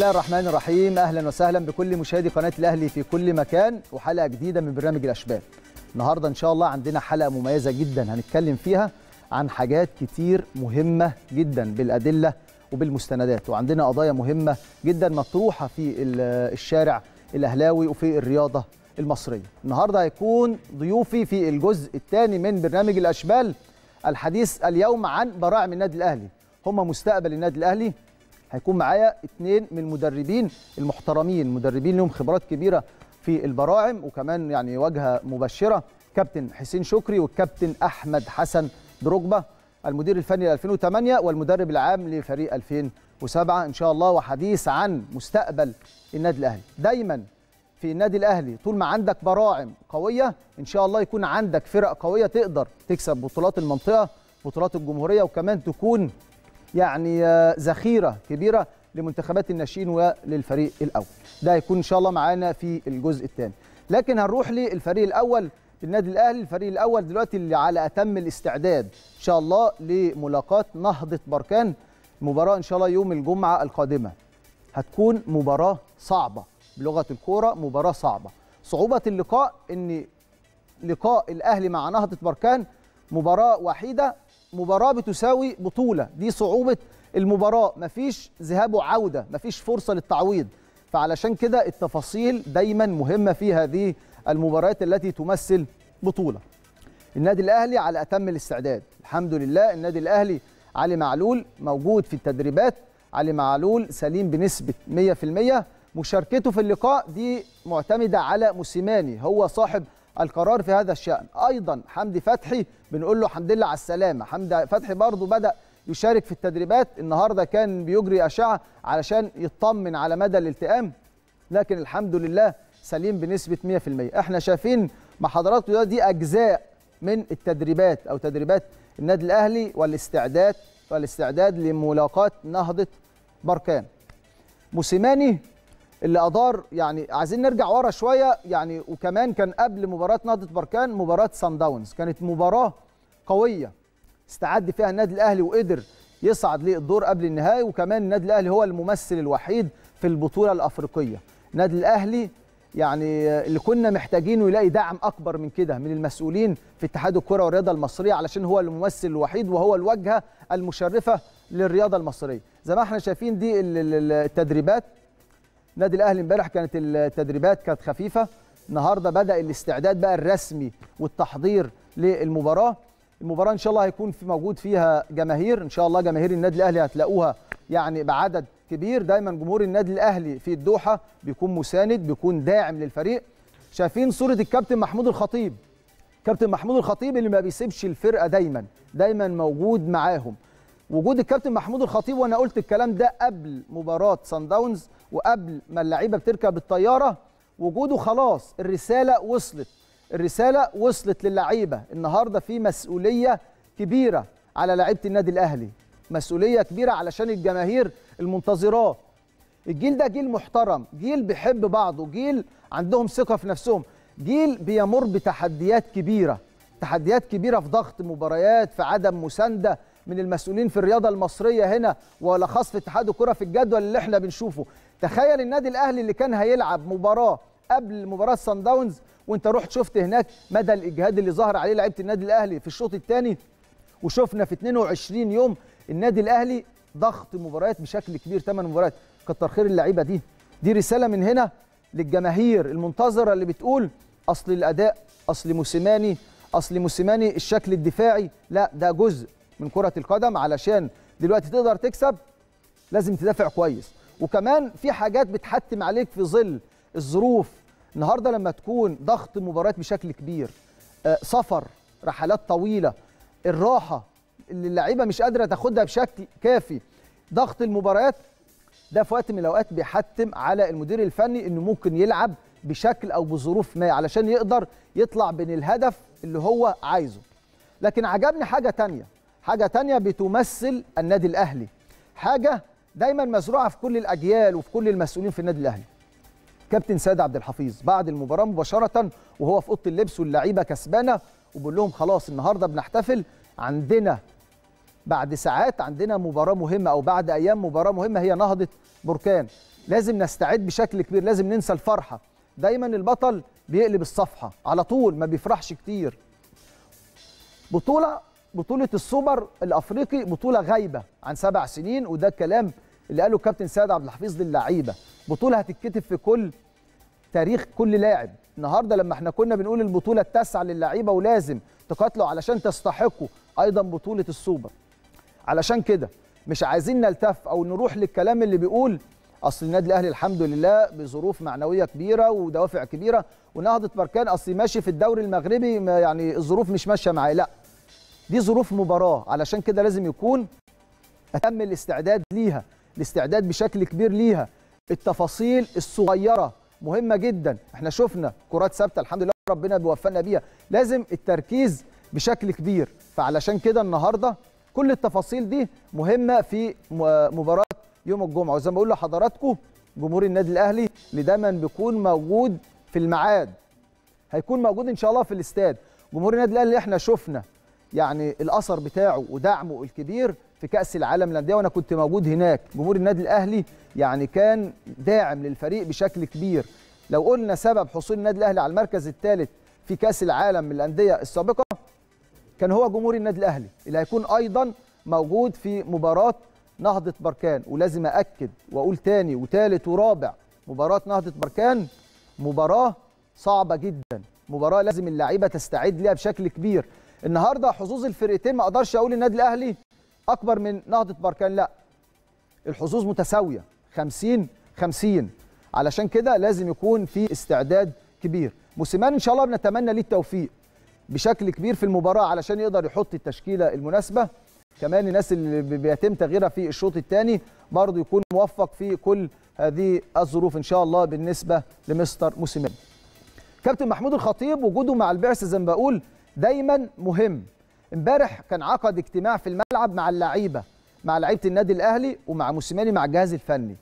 الله الرحمن الرحيم. أهلا وسهلا بكل مشاهدي قناة الأهلي في كل مكان. وحلقة جديدة من برنامج الاشبال النهارده إن شاء الله عندنا حلقة مميزة جدا هنتكلم فيها عن حاجات كتير مهمة جدا بالأدلة وبالمستندات. وعندنا قضايا مهمة جدا مطروحة في الشارع الأهلاوي وفي الرياضة المصرية. النهارده هيكون ضيوفي في الجزء الثاني من برنامج الأشبال الحديث اليوم عن براعم النادي الأهلي. هم مستقبل النادي الأهلي هيكون معايا اثنين من المدربين المحترمين مدربين لهم خبرات كبيرة في البراعم وكمان يعني واجهة مبشرة كابتن حسين شكري والكابتن أحمد حسن دروجبا المدير الفني ل 2008 والمدرب العام لفريق 2007 إن شاء الله وحديث عن مستقبل النادي الأهلي. دايما في النادي الأهلي طول ما عندك براعم قوية إن شاء الله يكون عندك فرق قوية تقدر تكسب بطولات المنطقة بطولات الجمهورية وكمان تكون يعني ذخيرة كبيرة لمنتخبات الناشئين وللفريق الأول. ده هيكون إن شاء الله معانا في الجزء الثاني. لكن هنروح للفريق الأول النادي الأهلي. الفريق الأول دلوقتي اللي على أتم الاستعداد إن شاء الله لملاقاة نهضة بركان مباراة إن شاء الله يوم الجمعة القادمة. هتكون مباراة صعبة بلغة الكورة مباراة صعبة. صعوبة اللقاء إن لقاء الأهلي مع نهضة بركان مباراة وحيدة مباراة بتساوي بطولة. دي صعوبة المباراة. مفيش ذهاب وعودة مفيش فرصة للتعويض. فعلشان كده التفاصيل دايما مهمة في هذه المباريات التي تمثل بطولة. النادي الأهلي على أتم الاستعداد. الحمد لله النادي الأهلي علي معلول موجود في التدريبات. علي معلول سليم بنسبة 100% مشاركته في اللقاء دي معتمدة على موسيماني هو صاحب القرار في هذا الشأن. أيضا حمدي فتحي بنقول له الحمد لله على السلامة. حمدي فتحي برضه بدأ يشارك في التدريبات. النهاردة كان بيجري أشعة علشان يطمن على مدى الالتئام لكن الحمد لله سليم بنسبة 100% إحنا شايفين مع حضراتكم دي أجزاء من التدريبات أو تدريبات النادي الأهلي والاستعداد والاستعداد لملاقاة نهضة بركان. موسيماني اللي أدار يعني عايزين نرجع ورا شوية يعني وكمان كان قبل مباراة نهضه بركان مباراة سان داونز كانت مباراة قوية استعد فيها النادي الأهلي وقدر يصعد للدور قبل النهائي وكمان النادي الأهلي هو الممثل الوحيد في البطولة الأفريقية. النادي الأهلي يعني اللي كنا محتاجينه يلاقي دعم أكبر من كده من المسؤولين في اتحاد الكرة والرياضة المصرية علشان هو الممثل الوحيد وهو الواجهة المشرفة للرياضة المصرية. زي ما إحنا شايفين دي التدريبات النادي الأهلي امبارح كانت التدريبات كانت خفيفة. النهارده بدأ الاستعداد بقى الرسمي والتحضير للمباراة. المباراة إن شاء الله هيكون في موجود فيها جماهير. إن شاء الله جماهير النادي الأهلي هتلاقوها يعني بعدد كبير. دايما جمهور النادي الأهلي في الدوحة بيكون مساند بيكون داعم للفريق. شايفين صورة الكابتن محمود الخطيب. كابتن محمود الخطيب اللي ما بيسيبش الفرقة دايما دايما موجود معاهم. وجود الكابتن محمود الخطيب وأنا قلت الكلام ده قبل مباراة سان داونز وقبل ما اللعيبة بتركب الطيارة وجوده خلاص الرسالة وصلت. الرسالة وصلت للعيبة. النهارده في مسؤولية كبيرة على لعيبة النادي الأهلي. مسؤولية كبيرة علشان الجماهير المنتظراه. الجيل ده جيل محترم جيل بيحب بعضه جيل عندهم ثقة في نفسهم. جيل بيمر بتحديات كبيرة تحديات كبيرة في ضغط مباريات في عدم مساندة من المسؤولين في الرياضة المصرية هنا ولا خاص في اتحاد الكرة في الجدول اللي إحنا بنشوفه. تخيل النادي الأهلي اللي كان هيلعب مباراة قبل مباراة سان داونز وانت رحت شفت هناك مدى الإجهاد اللي ظهر عليه لعيبة النادي الأهلي في الشوط الثاني وشفنا في 22 يوم النادي الأهلي ضغط مباريات بشكل كبير ثمان مباريات. كتر خير اللعيبة دي. دي رسالة من هنا للجماهير المنتظرة اللي بتقول أصل الأداء أصل موسيماني أصل موسيماني الشكل الدفاعي. لا ده جزء من كرة القدم علشان دلوقتي تقدر تكسب لازم تدافع كويس. وكمان في حاجات بتحتم عليك في ظل الظروف. النهارده لما تكون ضغط مباريات بشكل كبير آه سفر رحلات طويلة الراحة اللي اللعيبة مش قادرة تاخدها بشكل كافي ضغط المباريات ده في وقت من الأوقات بيحتم على المدير الفني إنه ممكن يلعب بشكل أو بظروف ما علشان يقدر يطلع بين الهدف اللي هو عايزه. لكن عجبني حاجة تانية حاجة تانية بتمثل النادي الأهلي. حاجة دايما مزروعة في كل الأجيال وفي كل المسؤولين في النادي الأهلي. كابتن سيد عبد الحفيظ بعد المباراة مباشرة وهو في أوضة اللبس واللعيبة كسبانة وبقول لهم خلاص النهارده بنحتفل عندنا بعد ساعات عندنا مباراة مهمة أو بعد أيام مباراة مهمة هي نهضة بركان. لازم نستعد بشكل كبير لازم ننسى الفرحة. دايما البطل بيقلب الصفحة على طول ما بيفرحش كتير. بطولة بطولة السوبر الأفريقي بطولة غايبة عن سبع سنين وده الكلام اللي قاله كابتن سيد عبد الحفيظ للعيبه بطولة هتتكتب في كل تاريخ كل لاعب. النهارده لما إحنا كنا بنقول البطولة التاسعة للعيبة ولازم تقاتلوا علشان تستحقوا أيضا بطولة السوبر. علشان كده مش عايزين نلتف أو نروح للكلام اللي بيقول أصل النادي الأهلي الحمد لله بظروف معنوية كبيرة ودوافع كبيرة ونهضة بركان أصل ماشي في الدوري المغربي يعني الظروف مش ماشية معاه لا دي ظروف مباراة. علشان كده لازم يكون اتم الاستعداد ليها الاستعداد بشكل كبير ليها. التفاصيل الصغيرة مهمة جدا. إحنا شفنا كرات ثابتة الحمد لله ربنا بيوفقنا بيها. لازم التركيز بشكل كبير. فعلشان كده النهارده كل التفاصيل دي مهمة في مباراة يوم الجمعة. وزي ما بقول لحضراتكم جمهور النادي الأهلي اللي دايما بيكون موجود في الميعاد. هيكون موجود إن شاء الله في الاستاد. جمهور النادي الأهلي إحنا شفنا يعني الأثر بتاعه ودعمه الكبير في كأس العالم للأندية. وأنا كنت موجود هناك جمهور النادي الأهلي يعني كان داعم للفريق بشكل كبير. لو قلنا سبب حصول النادي الأهلي على المركز الثالث في كأس العالم للأندية السابقة كان هو جمهور النادي الأهلي اللي هيكون أيضا موجود في مباراة نهضة بركان. ولازم اكد وأقول تاني وتالت ورابع مباراة نهضة بركان مباراة صعبة جدا. مباراة لازم اللعيبة تستعد ليها بشكل كبير. النهارده حظوظ الفرقتين ما أقدرش أقول النادي الاهلي اكبر من نهضة بركان لا. الحظوظ متساوية 50 50 علشان كده لازم يكون في استعداد كبير. موسيماني إن شاء الله بنتمنى ليه التوفيق بشكل كبير في المباراة علشان يقدر يحط التشكيلة المناسبة. كمان الناس اللي بيتم تغييرها في الشوط الثاني برضه يكون موفق في كل هذه الظروف إن شاء الله بالنسبة لمستر موسيماني كابتن محمود الخطيب وجوده مع البعثه زي ما بقول دايما مهم. امبارح كان عقد اجتماع في الملعب مع اللعيبة مع لعيبة النادي الأهلي ومع موسيماني مع الجهاز الفني.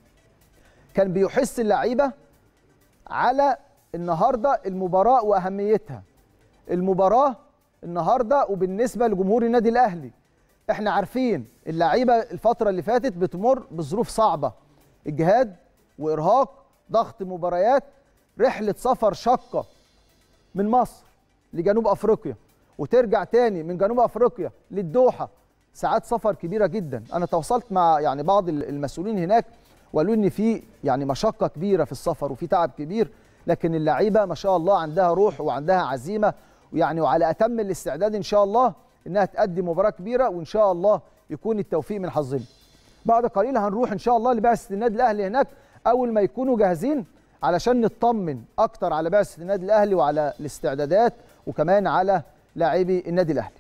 كان بيحس اللعيبة على النهارده المباراة وأهميتها. المباراة النهارده وبالنسبة لجمهور النادي الأهلي. إحنا عارفين اللعيبة الفترة اللي فاتت بتمر بظروف صعبة. إجهاد وإرهاق ضغط مباريات رحلة سفر شاقة من مصر. لجنوب أفريقيا وترجع تاني من جنوب أفريقيا للدوحة. ساعات سفر كبيرة جدا. أنا تواصلت مع يعني بعض المسؤولين هناك وقالوا إن في يعني مشقة كبيرة في السفر وفي تعب كبير. لكن اللعيبة ما شاء الله عندها روح وعندها عزيمة. ويعني وعلى أتم الاستعداد إن شاء الله إنها تأدي مباراة كبيرة وإن شاء الله يكون التوفيق من حظنا. بعد قليل هنروح إن شاء الله لبعثة النادي الأهلي هناك. أول ما يكونوا جاهزين علشان نطمن أكتر على بعثة النادي الأهلي وعلى الاستعدادات وكمان على لاعبي النادي الأهلي.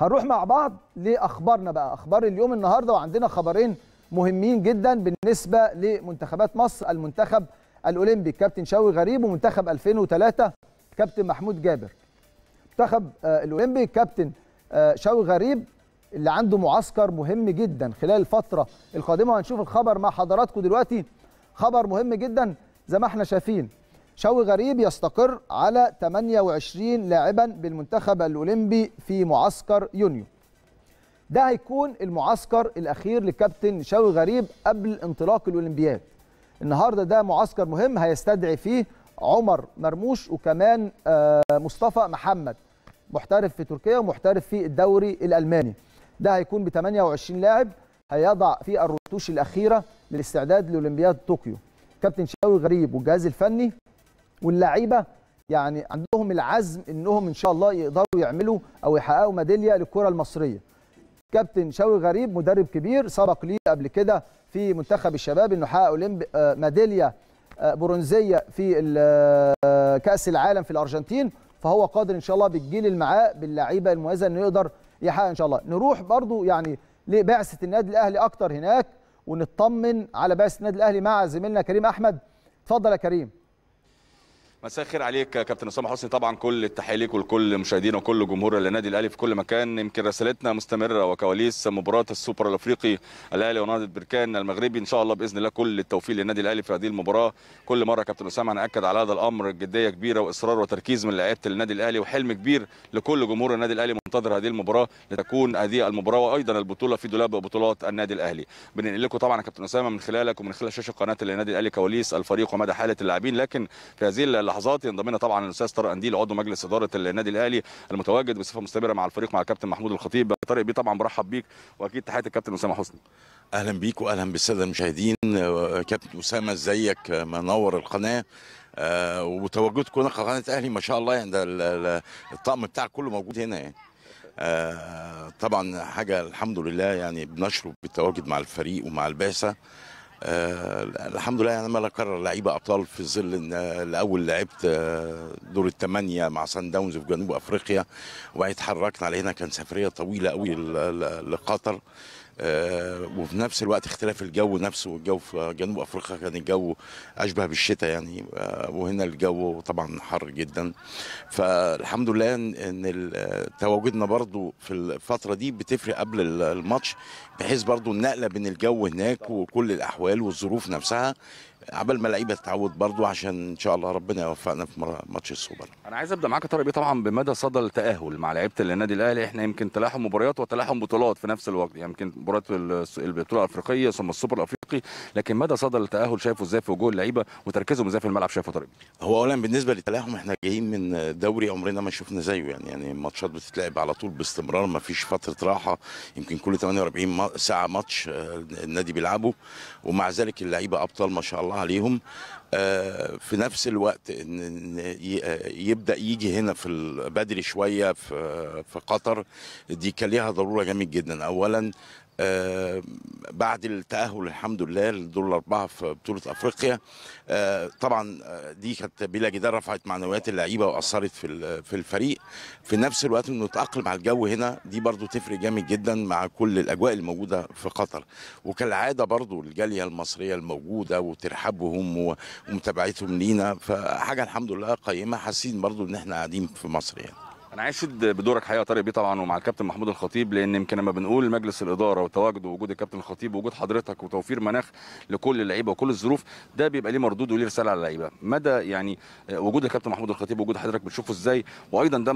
هنروح مع بعض لأخبارنا بقى. أخبار اليوم النهارده وعندنا خبرين مهمين جدا بالنسبة لمنتخبات مصر. المنتخب الأولمبي كابتن شوقي غريب ومنتخب 2003 كابتن محمود جابر. منتخب الأولمبي كابتن شوقي غريب اللي عنده معسكر مهم جدا. خلال الفترة القادمة وهنشوف الخبر مع حضراتكم دلوقتي. خبر مهم جدا زي ما إحنا شايفين. شوقي غريب يستقر على 28 لاعبا بالمنتخب الأولمبي في معسكر يونيو. ده هيكون المعسكر الأخير لكابتن شوقي غريب قبل انطلاق الأولمبياد. النهارده ده معسكر مهم هيستدعي فيه عمر مرموش وكمان مصطفى محمد محترف في تركيا ومحترف في الدوري الألماني. ده هيكون ب 28 لاعب هيضع في الرتوش الأخيرة للاستعداد لأولمبياد طوكيو. كابتن شاوي غريب والجهاز الفني واللعيبة يعني عندهم العزم إنهم إن شاء الله يقدروا يعملوا أو يحققوا ميدالية للكرة المصرية. كابتن شاوي غريب مدرب كبير سبق ليه قبل كده في منتخب الشباب إنه حقق اولمبي ميدالية برونزية في كأس العالم في الأرجنتين. فهو قادر إن شاء الله بالجيل اللي معاه باللعيبة المميزة إنه يقدر يحقق إن شاء الله. نروح برضو يعني لبعثة النادي الأهلي أكتر هناك ونطمن على بعثة النادي الأهلي مع زميلنا كريم أحمد. اتفضل يا كريم. مساء الخير عليك كابتن أسامة حسني. طبعا كل التحية ليك ولكل مشاهدينا وكل جمهور النادي الأهلي في كل مكان. يمكن رسالتنا مستمرة وكواليس مباراة السوبر الأفريقي الأهلي ونهضه بركان المغربي. إن شاء الله بإذن الله كل التوفيق للنادي الأهلي في هذه المباراة. كل مرة كابتن أسامة هنأكد على هذا الأمر. جدية كبيرة وإصرار وتركيز من لعيبة النادي الأهلي وحلم كبير لكل جمهور النادي الأهلي. منتظر هذه المباراة لتكون هذه المباراة وأيضا البطولة في دولاب بطولات النادي الأهلي. بننقل لكم طبعا كابتن أسامة من خلالك ومن خلال شاشة قناة النادي الأهلي كواليس الفريق ومدى حالة اللاعبين. لكن في هذه اللحظات ينضم لنا طبعا الأستاذ طارق أنديل عضو مجلس إدارة النادي الأهلي المتواجد بصفة مستمرة مع الفريق مع الكابتن محمود الخطيب. طارق بيه طبعا برحب بيك وأكيد تحيه الكابتن أسامة حسني. أهلا بيك واهلا بالسادة المشاهدين. آه، كابتن أسامة إزيك؟ آه، منور القناة. آه، وتواجدكم هنا قناة أهلي ما شاء الله يعني الطقم بتاعك كله موجود هنا يعني. طبعا حاجة الحمد لله يعني بنشرف بالتواجد مع الفريق ومع البعثه آه، الحمد لله يعني ما لا اكرر لعيبة أبطال في ظل إن آه، الأول لعبت آه، دور الثمانيه مع سان داونز في جنوب أفريقيا وبعدين اتحركنا على هنا كان سفرية طويلة قوي لقطر. آه، وفي نفس الوقت اختلاف الجو نفسه الجو في جنوب أفريقيا كان الجو أشبه بالشتاء يعني آه، وهنا الجو طبعا حر جدا. فالحمد لله ان تواجدنا برضو في الفترة دي بتفرق قبل ال- الماتش بحيث برضو النقلة بين الجو هناك وكل الأحوال والظروف نفسها عبال ما اللعيبة تتعود برضو عشان إن شاء الله ربنا يوفقنا في ماتش السوبر. أنا عايز أبدأ معاك طارق بيه طبعا بمدى صدى التأهل مع لعيبة النادي الأهلي. إحنا يمكن تلاحم مباريات وتلاحم بطولات في نفس الوقت. يعني يمكن مباراة ال- البطولة الأفريقية ثم السوبر الأفريقي. لكن مدى صدى التأهل شايفه إزاي في وجوه اللعيبة؟ وتركيزهم إزاي في الملعب شايفه طارق هو اولا بالنسبة للتلاحم إحنا جايين من دوري عمرنا ما شفنا زيه. يعني يعني ماتشات بتتلعب على طول باستمرار ما فيش فترة راحة. يمكن كل 48 ما- ساعة ماتش آه، النادي بيلعبه. ومع ذلك اللعيبة أبطال ما شاء الله. عليهم آه، في نفس الوقت ان آه، يبدأ يجي هنا في بدري شوية في في قطر دي كان ليها ضرورة جامد جدا. اولا آه، بعد التأهل الحمد لله للدور الأربعة في بطولة أفريقيا. آه، طبعا آه، دي كانت بلا جدال رفعت معنويات اللعيبة وأثرت في في الفريق. في نفس الوقت إنه نتأقلم على الجو هنا دي برضو تفرق جامد جدا مع كل الأجواء الموجودة في قطر. وكالعادة برضو الجالية المصرية الموجودة وترحابهم و- ومتابعتهم لينا فحاجة الحمد لله قيمة. حاسين برضو إن إحنا قاعدين في مصر يعني. أنا عايز أشد بدورك حقيقة طارق بيه طبعا ومع الكابتن محمود الخطيب لأن يمكن لما بنقول مجلس الإدارة وتواجد ووجود الكابتن الخطيب ووجود حضرتك وتوفير مناخ لكل اللعيبة وكل الظروف ده بيبقى ليه مردود وليه رسالة على اللعيبة. مدى يعني وجود الكابتن محمود الخطيب ووجود حضرتك بتشوفه إزاي؟ وأيضا ده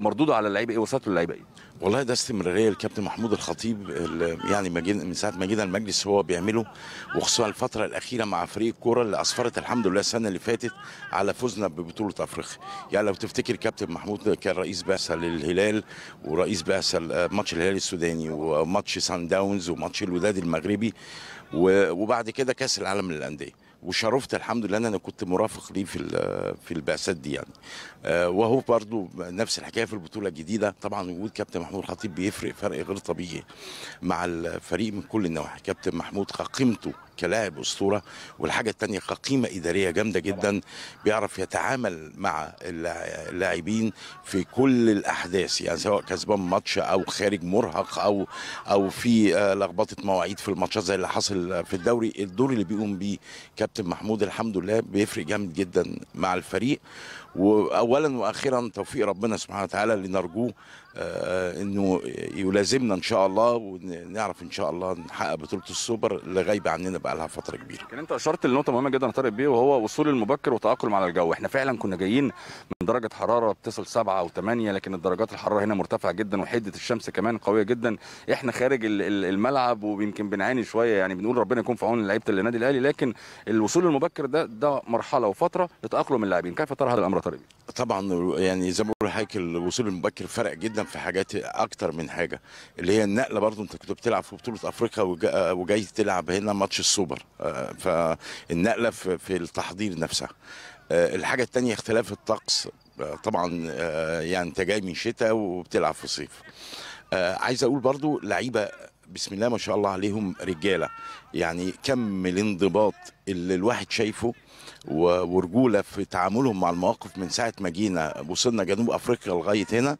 مردوده على اللعيبة إيه وصلته للعيبه إيه؟ والله ده استمرارية الكابتن محمود الخطيب يعني من ساعة ما جينا المجلس هو بيعمله وخصوصا الفترة الأخيرة مع فريق الكورة اللي أسفرت الحمد لله السنة اللي فاتت على فوزنا ببطولة أفريقيا. يعني لو تفتكر كابتن محمود كان رئيس بعثه للهلال ورئيس بعثه ماتش الهلال السوداني وماتش سان داونز وماتش الوداد المغربي وبعد كده كأس العالم للأندية. وشرفت الحمد لله إن أنا كنت مرافق ليه في في البعثات دي يعني. وهو برضو نفس الحكاية في البطولة الجديدة. طبعا وجود كابتن محمود الخطيب بيفرق فرق غير طبيعي مع الفريق من كل النواحي. كابتن محمود كقيمته كلاعب أسطورة والحاجة الثانية كقيمه إدارية جامدة جدا بيعرف يتعامل مع اللاع- اللاعبين في كل الأحداث. يعني سواء كسبان ماتش أو خارج مرهق أو أو في آه، لخبطة مواعيد في الماتشات زي اللي حصل في الدوري. الدور اللي بيقوم بيه كابتن محمود الحمد لله بيفرق جامد جدا مع الفريق. واولا وأخيرا توفيق ربنا سبحانه وتعالى اللي نرجوه إنه يلازمنا إن شاء الله ونعرف إن شاء الله نحقق بطولة السوبر اللي غايبة عننا بقى لها فترة كبيرة. كان أنت أشرت لنقطة مهمة جدا يا طارق بيه وهو وصول المبكر وتأقلم على الجو. إحنا فعلا كنا جايين من درجة حرارة بتصل سبعة أو ثمانية لكن الدرجات الحرارة هنا مرتفعة جدا وحدة الشمس كمان قوية جدا. إحنا خارج ال- ال- الملعب ويمكن بنعاني شوية يعني بنقول ربنا يكون في عون لعيبة النادي الأهلي لكن الوصول المبكر ده ده مرحلة وفترة لتأقلم اللاعبين. كيف ترى هذا الأمر يا طارق بيه؟ طبعا يعني زي ما بقول لحضرتك الوصول المبكر فرق جدا في حاجات أكتر من حاجة اللي هي النقلة برضو أنت كنت بتلعب في بطولة أفريقيا وجا- وجاي تلعب هنا ماتش السوبر آه، فالنقلة في التحضير نفسها. آه، الحاجة الثانية اختلاف الطقس آه، طبعا يعني أنت جاي من شتاء وبتلعب في صيف. عايز أقول برضو لعيبة بسم الله ما شاء الله عليهم رجالة. يعني كم الانضباط اللي الواحد شايفه ورجوله في تعاملهم مع المواقف من ساعة ما جينا وصلنا جنوب أفريقيا لغاية هنا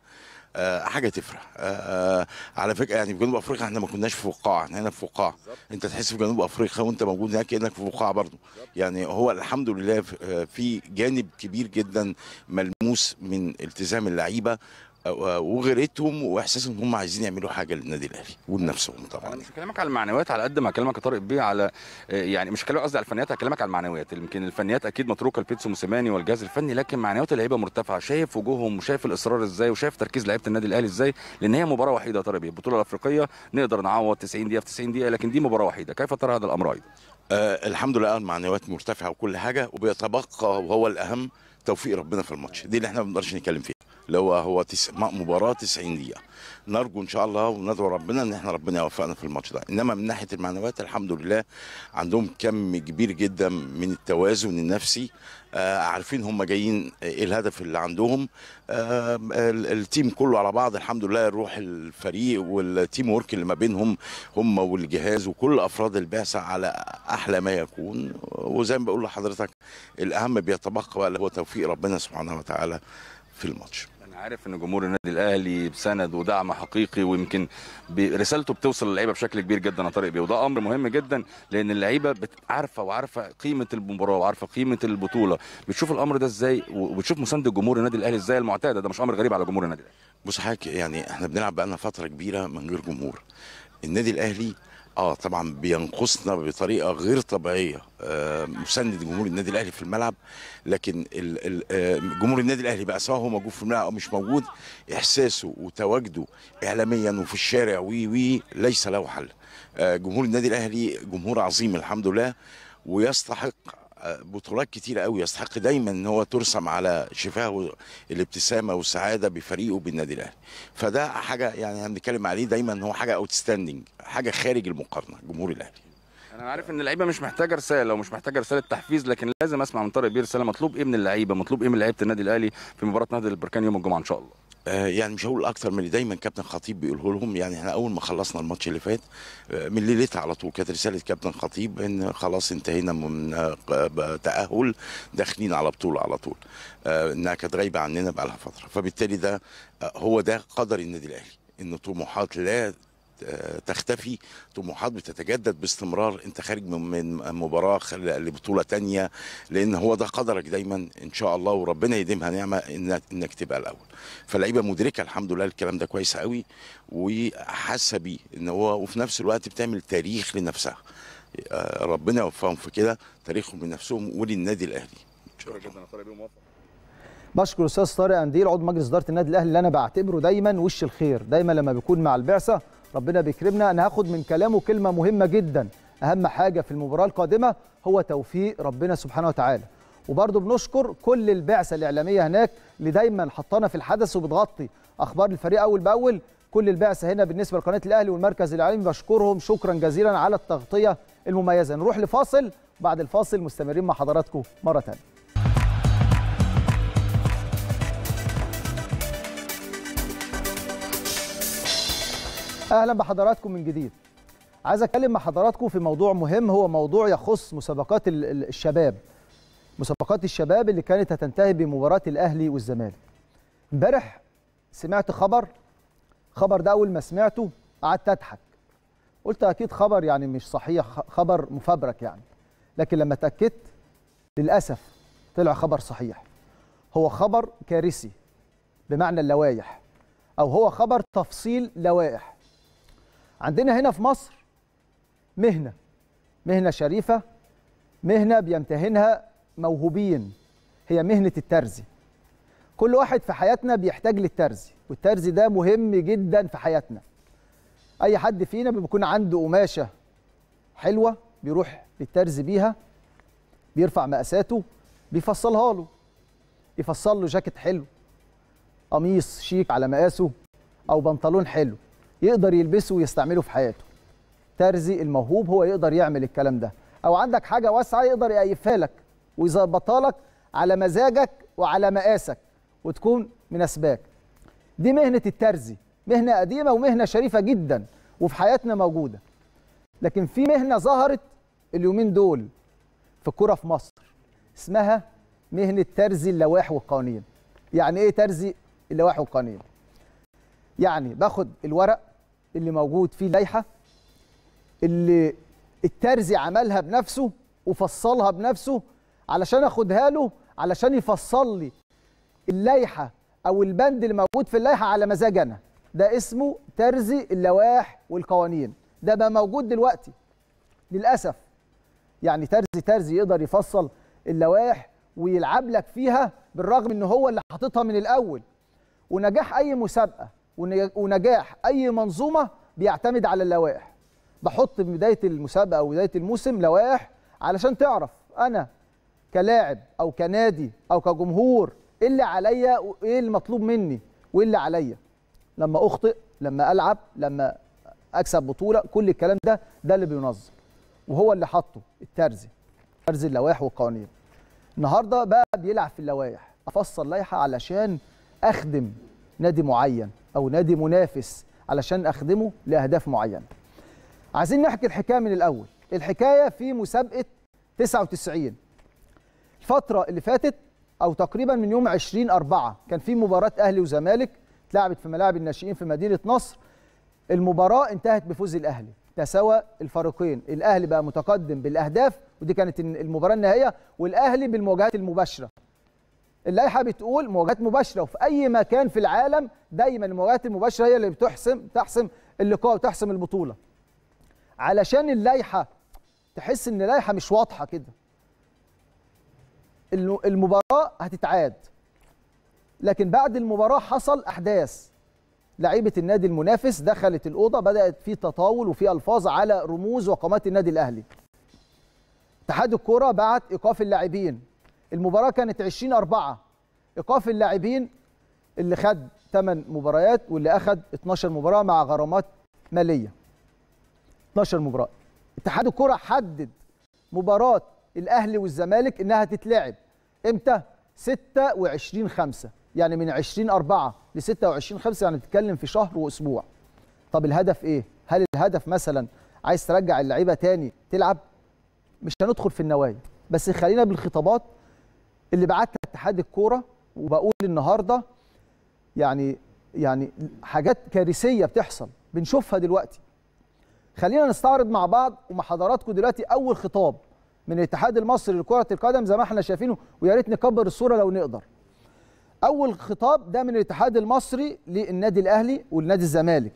آه، حاجة تفرح آه، على فكرة يعني في جنوب أفريقيا إحنا ما كناش في فقاعة إحنا هنا في فقاعة. أنت تحس في جنوب أفريقيا وأنت موجود هناك كأنك في فقاعة برضه يعني هو الحمد لله آه، في جانب كبير جدا ملموس من التزام اللعيبة وغيرتهم واحساسهم إن هم عايزين يعملوا حاجة للنادي الأهلي ولنفسهم أنا طبعا مش هكلمك على المعنويات على قد ما هكلمك يا طارق بيه على يعني مش هكلمك قصدي على الفنيات هكلمك على المعنويات. يمكن الفنيات أكيد متروكة لبيتسو موسيماني والجهاز الفني لكن معنويات اللعيبة مرتفعة. شايف وجوههم وشايف الإصرار إزاي وشايف تركيز لعيبة النادي الأهلي إزاي؟ لأن هي مباراة وحيدة يا طارق بيه. البطولة الأفريقية نقدر نعوض 90 دقيقة في 90 دقيقة لكن دي مباراة وحيدة. كيف ترى هذا الأمر أيضا؟ آه الحمد لله المعنويات مرتفعة وكل حاجة وبيتبقى وهو الأهم توفيق ربنا في الماتش. دي اللي إحنا ما بنقدرش نتكلم فيها. هو هو تس... مباراة 90 دقيقة. نرجو إن شاء الله وندعو ربنا إن إحنا ربنا يوفقنا في الماتش ده. إنما من ناحية المعنويات الحمد لله عندهم كم كبير جدا من التوازن النفسي. آه عارفين هم جايين إيه الهدف اللي عندهم. آه ال- ال team كله على بعض. الحمد لله روح الفريق وال teamwork اللي ما بينهم هم والجهاز وكل أفراد البعثة على أحلى ما يكون. وزي ما بقول لحضرتك الأهم بيتبقى بقى هو توفيق ربنا سبحانه وتعالى في الماتش. عارف إن جمهور النادي الأهلي بسند ودعم حقيقي ويمكن رسالته بتوصل للعيبة بشكل كبير جدا يا طارق بيه. وده أمر مهم جدا لأن اللعيبة عارفه وعارفة قيمة المباراة وعارفة قيمة البطولة. بتشوف الأمر ده إزاي وبتشوف مساندة جمهور النادي الأهلي إزاي المعتادة. ده مش أمر غريب على جمهور النادي الأهلي. بص حضرتك يعني إحنا بنلعب بقالنا فترة كبيرة من غير جمهور. النادي الأهلي آه طبعا بينقصنا بطريقة غير طبيعية آه مساند جمهور النادي الأهلي في الملعب لكن ال ال آه جمهور النادي الأهلي بقى سواء هو موجود في الملعب أو مش موجود إحساسه وتواجده اعلاميا وفي الشارع وي وي ليس له حل. آه جمهور النادي الأهلي جمهور عظيم الحمد لله ويستحق بطولات كتيرة قوي يستحق دايما إن هو ترسم على شفاه الابتسامة والسعادة بفريقه بالنادي الأهلي. فده حاجة يعني هنتكلم عليه دايما إن هو حاجة اوتستاندنج حاجة خارج المقارنة جمهور الأهلي. أنا عارف إن اللعيبة مش محتاجة رسالة ومش محتاجة رسالة تحفيز لكن لازم أسمع من طارق بيه رساله مطلوب إيه من اللعيبة مطلوب إيه من لعيبة النادي الأهلي في مباراة نادي البركان يوم الجمعة إن شاء الله. يعني مش هقول أكتر من اللي دايما كابتن خطيب بيقوله لهم. يعني إحنا أول ما خلصنا الماتش اللي فات آه من ليلتها على طول كانت رسالة كابتن خطيب إن خلاص انتهينا من آه تأهل داخلين على بطولة على طول آه إنها كانت غايبة عننا بقى لها فترة. فبالتالي ده آه هو ده قدر النادي الأهلي إن طموحات لا تختفي طموحات بتتجدد باستمرار. انت خارج من مباراة لبطولة تانية لأن هو ده قدرك دايما. إن شاء الله وربنا يديمها نعمة انك, إنك تبقى الأول. فاللعيبه مدركة الحمد لله الكلام ده كويس قوي. وحاسة بيه إن هو وفي نفس الوقت بتعمل تاريخ لنفسها. ربنا يوفقهم في كده تاريخهم لنفسهم وللنادي الأهلي. شكرا جدا يا طارق موفق. بشكر الاستاذ طارق أنديل عضو مجلس إدارة النادي الأهلي اللي أنا بعتبره دايما وش الخير. دايما لما بيكون مع البعثة ربنا بيكرمنا. أنا هاخد من كلامه كلمة مهمة جدا. أهم حاجة في المباراة القادمة هو توفيق ربنا سبحانه وتعالى. وبرضه بنشكر كل البعثة الإعلامية هناك اللي دايما حطانا في الحدث وبتغطي أخبار الفريق أول بأول. كل البعثة هنا بالنسبة لقناة الأهلي والمركز الاعلامي بشكرهم. شكرا جزيلا على التغطية المميزة. نروح لفاصل. بعد الفاصل مستمرين مع حضراتكم مرة ثانية أهلا بحضراتكم من جديد. عايز أتكلم مع حضراتكم في موضوع مهم هو موضوع يخص مسابقات الشباب. مسابقات الشباب اللي كانت هتنتهي بمباراة الأهلي والزمالك. امبارح سمعت خبر خبر ده أول ما سمعته قعدت أضحك. قلت أكيد خبر يعني مش صحيح خبر مفبرك يعني. لكن لما اتأكدت للأسف طلع خبر صحيح. هو خبر كارثي بمعنى اللوائح أو هو خبر تفصيل لوائح. عندنا هنا في مصر مهنة مهنة شريفة مهنة بيمتهنها موهوبين هي مهنة الترزي. كل واحد في حياتنا بيحتاج للترزي والترزي ده مهم جدا في حياتنا. أي حد فينا بيكون عنده قماشة حلوة بيروح للترزي بيها بيرفع مقاساته بيفصلها له يفصل له جاكيت حلو قميص شيك على مقاسه أو بنطلون حلو. يقدر يلبسه ويستعمله في حياته. ترزي الموهوب هو يقدر يعمل الكلام ده. أو عندك حاجة واسعة يقدر يقيفها لك ويظبطها لك على مزاجك وعلى مقاسك وتكون مناسباك دي مهنة الترزي مهنة قديمة ومهنة شريفة جدا وفي حياتنا موجودة. لكن في مهنة ظهرت اليومين دول في الكورة في مصر اسمها مهنة ترزي اللوائح والقوانين. يعني إيه ترزي اللوائح والقوانين؟ يعني باخد الورق اللي موجود فيه لائحه اللي الترزي عملها بنفسه وفصلها بنفسه علشان أخدها له علشان يفصل لي اللائحة أو البند اللي موجود في اللائحة على مزاج أنا. ده اسمه ترزي اللوائح والقوانين. ده بقى موجود دلوقتي للأسف. يعني ترزي ترزي يقدر يفصل اللوائح ويلعب لك فيها بالرغم إن هو اللي حاططها من الأول. ونجاح أي مسابقة ونجاح. أي منظومة بيعتمد على اللوائح. بحط بداية المسابقة أو بداية الموسم لوائح علشان تعرف أنا كلاعب أو كنادي أو كجمهور إيه اللي عليا وإيه المطلوب مني وايه اللي عليا. لما أخطئ لما ألعب لما أكسب بطولة كل الكلام ده ده اللي بينظم. وهو اللي حطه الترزي. ترزي اللوائح والقوانين. النهارده بقى بيلعب في اللوائح. افصل لائحة علشان أخدم نادي معين. أو نادي منافس علشان أخدمه لأهداف معينة. عايزين نحكي الحكاية من الأول. الحكاية في مسابقة 99 الفترة اللي فاتت أو تقريبا من يوم 20 4 كان في مباراة أهلي وزمالك اتلعبت في ملاعب الناشئين في مدينة نصر. المباراة انتهت بفوز الأهلي. تساوى الفريقين. الأهلي بقى متقدم بالأهداف ودي كانت المباراة النهائية والأهلي بالمواجهات المباشرة. اللائحة بتقول مواجهات مباشرة وفي أي مكان في العالم دايما المواجهات المباشرة هي اللي بتحسم تحسم اللقاء وتحسم البطولة. علشان اللائحة تحس إن اللائحة مش واضحة كده. الم- المباراة هتتعاد. لكن بعد المباراة حصل أحداث. لعيبة النادي المنافس دخلت الأوضة بدأت في تطاول وفي ألفاظ على رموز وقامات النادي الأهلي. اتحاد الكورة بعت إيقاف اللاعبين. المباراة كانت 20 4 إيقاف اللاعبين اللي خد 8 مباريات واللي أخد 12 مباراة مع غرامات مالية. 12 مباراة. اتحاد الكوره حدد مباراة الأهلي والزمالك إنها تتلعب إمتى؟ 26 5 يعني من 20 4 ل 26 5 يعني بتتكلم في شهر وأسبوع. طب الهدف إيه؟ هل الهدف مثلا عايز ترجع اللعيبة تاني تلعب؟ مش هندخل في النوايا. بس خلينا بالخطابات اللي بعتها اتحاد الكوره وبقول النهارده يعني يعني حاجات كارثية بتحصل بنشوفها دلوقتي. خلينا نستعرض مع بعض ومع حضراتكم دلوقتي أول خطاب من الاتحاد المصري لكرة القدم زي ما إحنا شايفينه ويا ريت نكبر الصورة لو نقدر. أول خطاب ده من الاتحاد المصري للنادي الأهلي والنادي الزمالك.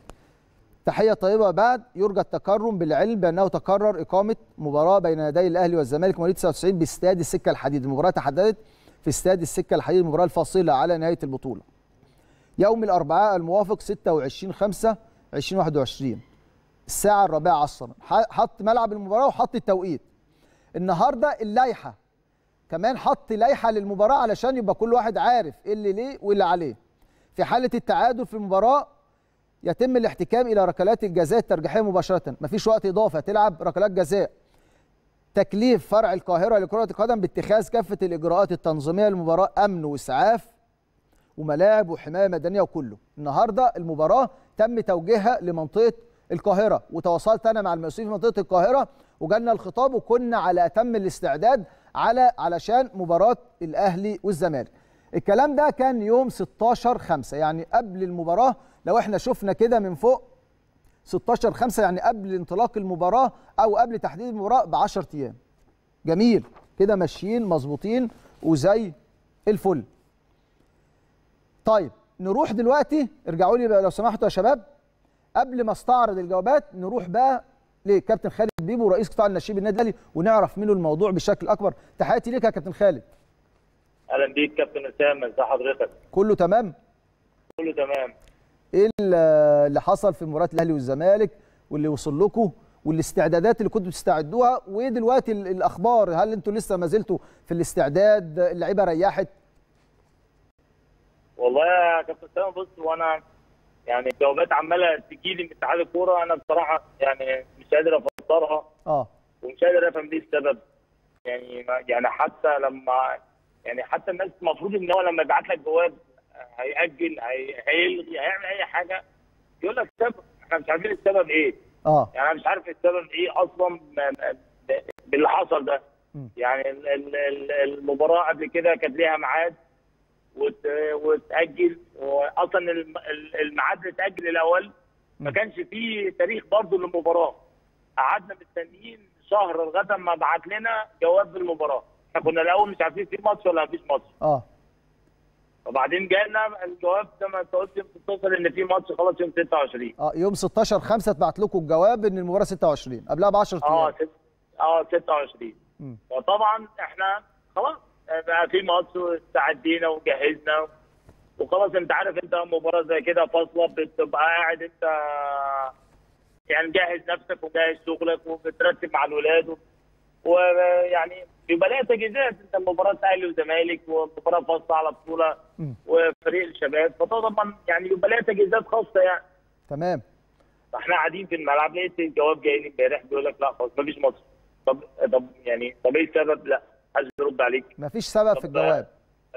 تحية طيبة. بعد يرجى التكرم بالعلم بأنه تكرر إقامة مباراة بين يدي الأهلي والزمالك مواليد 99 باستاد السكة الحديد. المباراة تحددت في استاد السكة الحديد المباراة الفاصلة على نهاية البطولة. يوم الأربعاء الموافق 26 5 2021 الساعة الرابعة عصرا. حط ملعب المباراة وحط التوقيت. النهارده اللائحة. كمان حط لائحة للمباراة علشان يبقى كل واحد عارف إيه اللي ليه وايه اللي عليه. في حالة التعادل في المباراة يتم الاحتكام إلى ركلات الجزاء الترجيحية مباشرة. مفيش وقت إضافة. تلعب ركلات جزاء. تكليف فرع القاهرة لكرة القدم باتخاذ كافة الإجراءات التنظيمية للمباراة. أمن وإسعاف وملاعب وحماية مدنية وكله. النهارده المباراة تم توجيهها لمنطقة القاهرة. وتواصلت أنا مع المسؤولين في منطقة القاهرة وجالنا الخطاب وكنا على أتم الاستعداد على علشان مباراة الأهلي والزمالك. الكلام ده كان يوم 16 5 يعني قبل المباراة. لو إحنا شفنا كده من فوق 16 5 يعني قبل انطلاق المباراة أو قبل تحديد المباراة ب 10 أيام. جميل. كده ماشيين مظبوطين وزي الفل. طيب نروح دلوقتي ارجعوا لي بقى لو سمحتوا يا شباب. قبل ما استعرض الجوابات نروح بقى لكابتن خالد بيبو رئيس قطاع النشيب النادي الأهلي ونعرف منه الموضوع بشكل أكبر. تحياتي ليك يا كابتن خالد. أهلا بيك كابتن أسامة ازي حضرتك؟ كله تمام؟ كله تمام. إيه اللي حصل في مباراة الأهلي والزمالك واللي وصل لكم والاستعدادات اللي كنتوا بتستعدوها؟ وإيه دلوقتي ال- الأخبار؟ هل أنتوا لسه ما زلتوا في الاستعداد؟ اللعيبة ريحت؟ والله يا كابتن أسامة بص وأنا يعني الجوابات عمالة تجيلي من اتحاد الكورة أنا بصراحة يعني مش قادر افسرها آه. ومش قادر أفهم ليه السبب. يعني يعني حتى لما يعني حتى الناس المفروض إن هو لما يبعت لك جواب هيأجل هي- هيلغي هيعمل أي حاجة يقول لك سبب. إحنا مش عارفين السبب إيه. آه. يعني أنا مش عارف السبب إيه أصلا باللي حصل ده. م. يعني ال- ال- ال- المباراة قبل كده كانت ليها ميعاد وت- وتأجل واصلا الم- ال- الميعاد اللي اتاجل الأول ما. كانش فيه تاريخ برضه للمباراة. قعدنا مستنيين شهر لغاية ما بعت لنا جواب بالمباراه إحنا كنا الأول مش عارفين في ماتش ولا مفيش ماتش. آه. وبعدين جالنا الجواب زي ما أنت قلت يوم 16 إن في ماتش خلاص يوم 26 آه يوم 16 5 اتبعت لكم الجواب إن المباراة 26 قبلها ب 10 آه أيام ست... آه 26 مم. وطبعا إحنا خلاص بقى في ماتش واستعدينا وجهزنا. وخلاص أنت عارف أنت مباراة زي كده فاصلة بتبقى قاعد أنت يعني جهز نفسك وجهز شغلك وبترتب مع الولاد ويعني بيبقى لها تجهيزات. انت مباراة أهلي وزمالك ومباراة فاصله على بطولة. وفريق الشباب فطبعا يعني بيبقى لها تجهيزات خاصة يعني. تمام. فاحنا قاعدين في الملعب لقيت الجواب جاي لي امبارح بيقول لك لا خلاص مفيش ماتش. طب طب يعني طب إيه السبب؟ لا عايز يرد عليك. مفيش سبب في الجواب.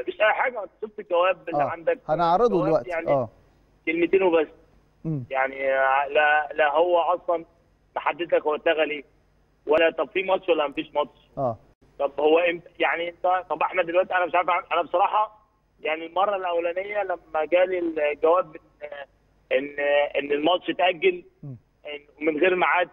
مفيش أي حاجة أنت شفت الجواب اللي آه عندك؟ هنعرضه دلوقتي. يعني آه. كلمتين وبس. يعني لا لا هو أصلا محدد لك هو اتلغى ليه ولا طب في ماتش ولا مفيش ماتش. آه. طب هو إمتى يعني أنت طب إحنا دلوقتي أنا مش عارف أنا بصراحة يعني المرة الأولانية لما جالي الجواب إن إن إن الماتش اتأجل من غير ميعاد.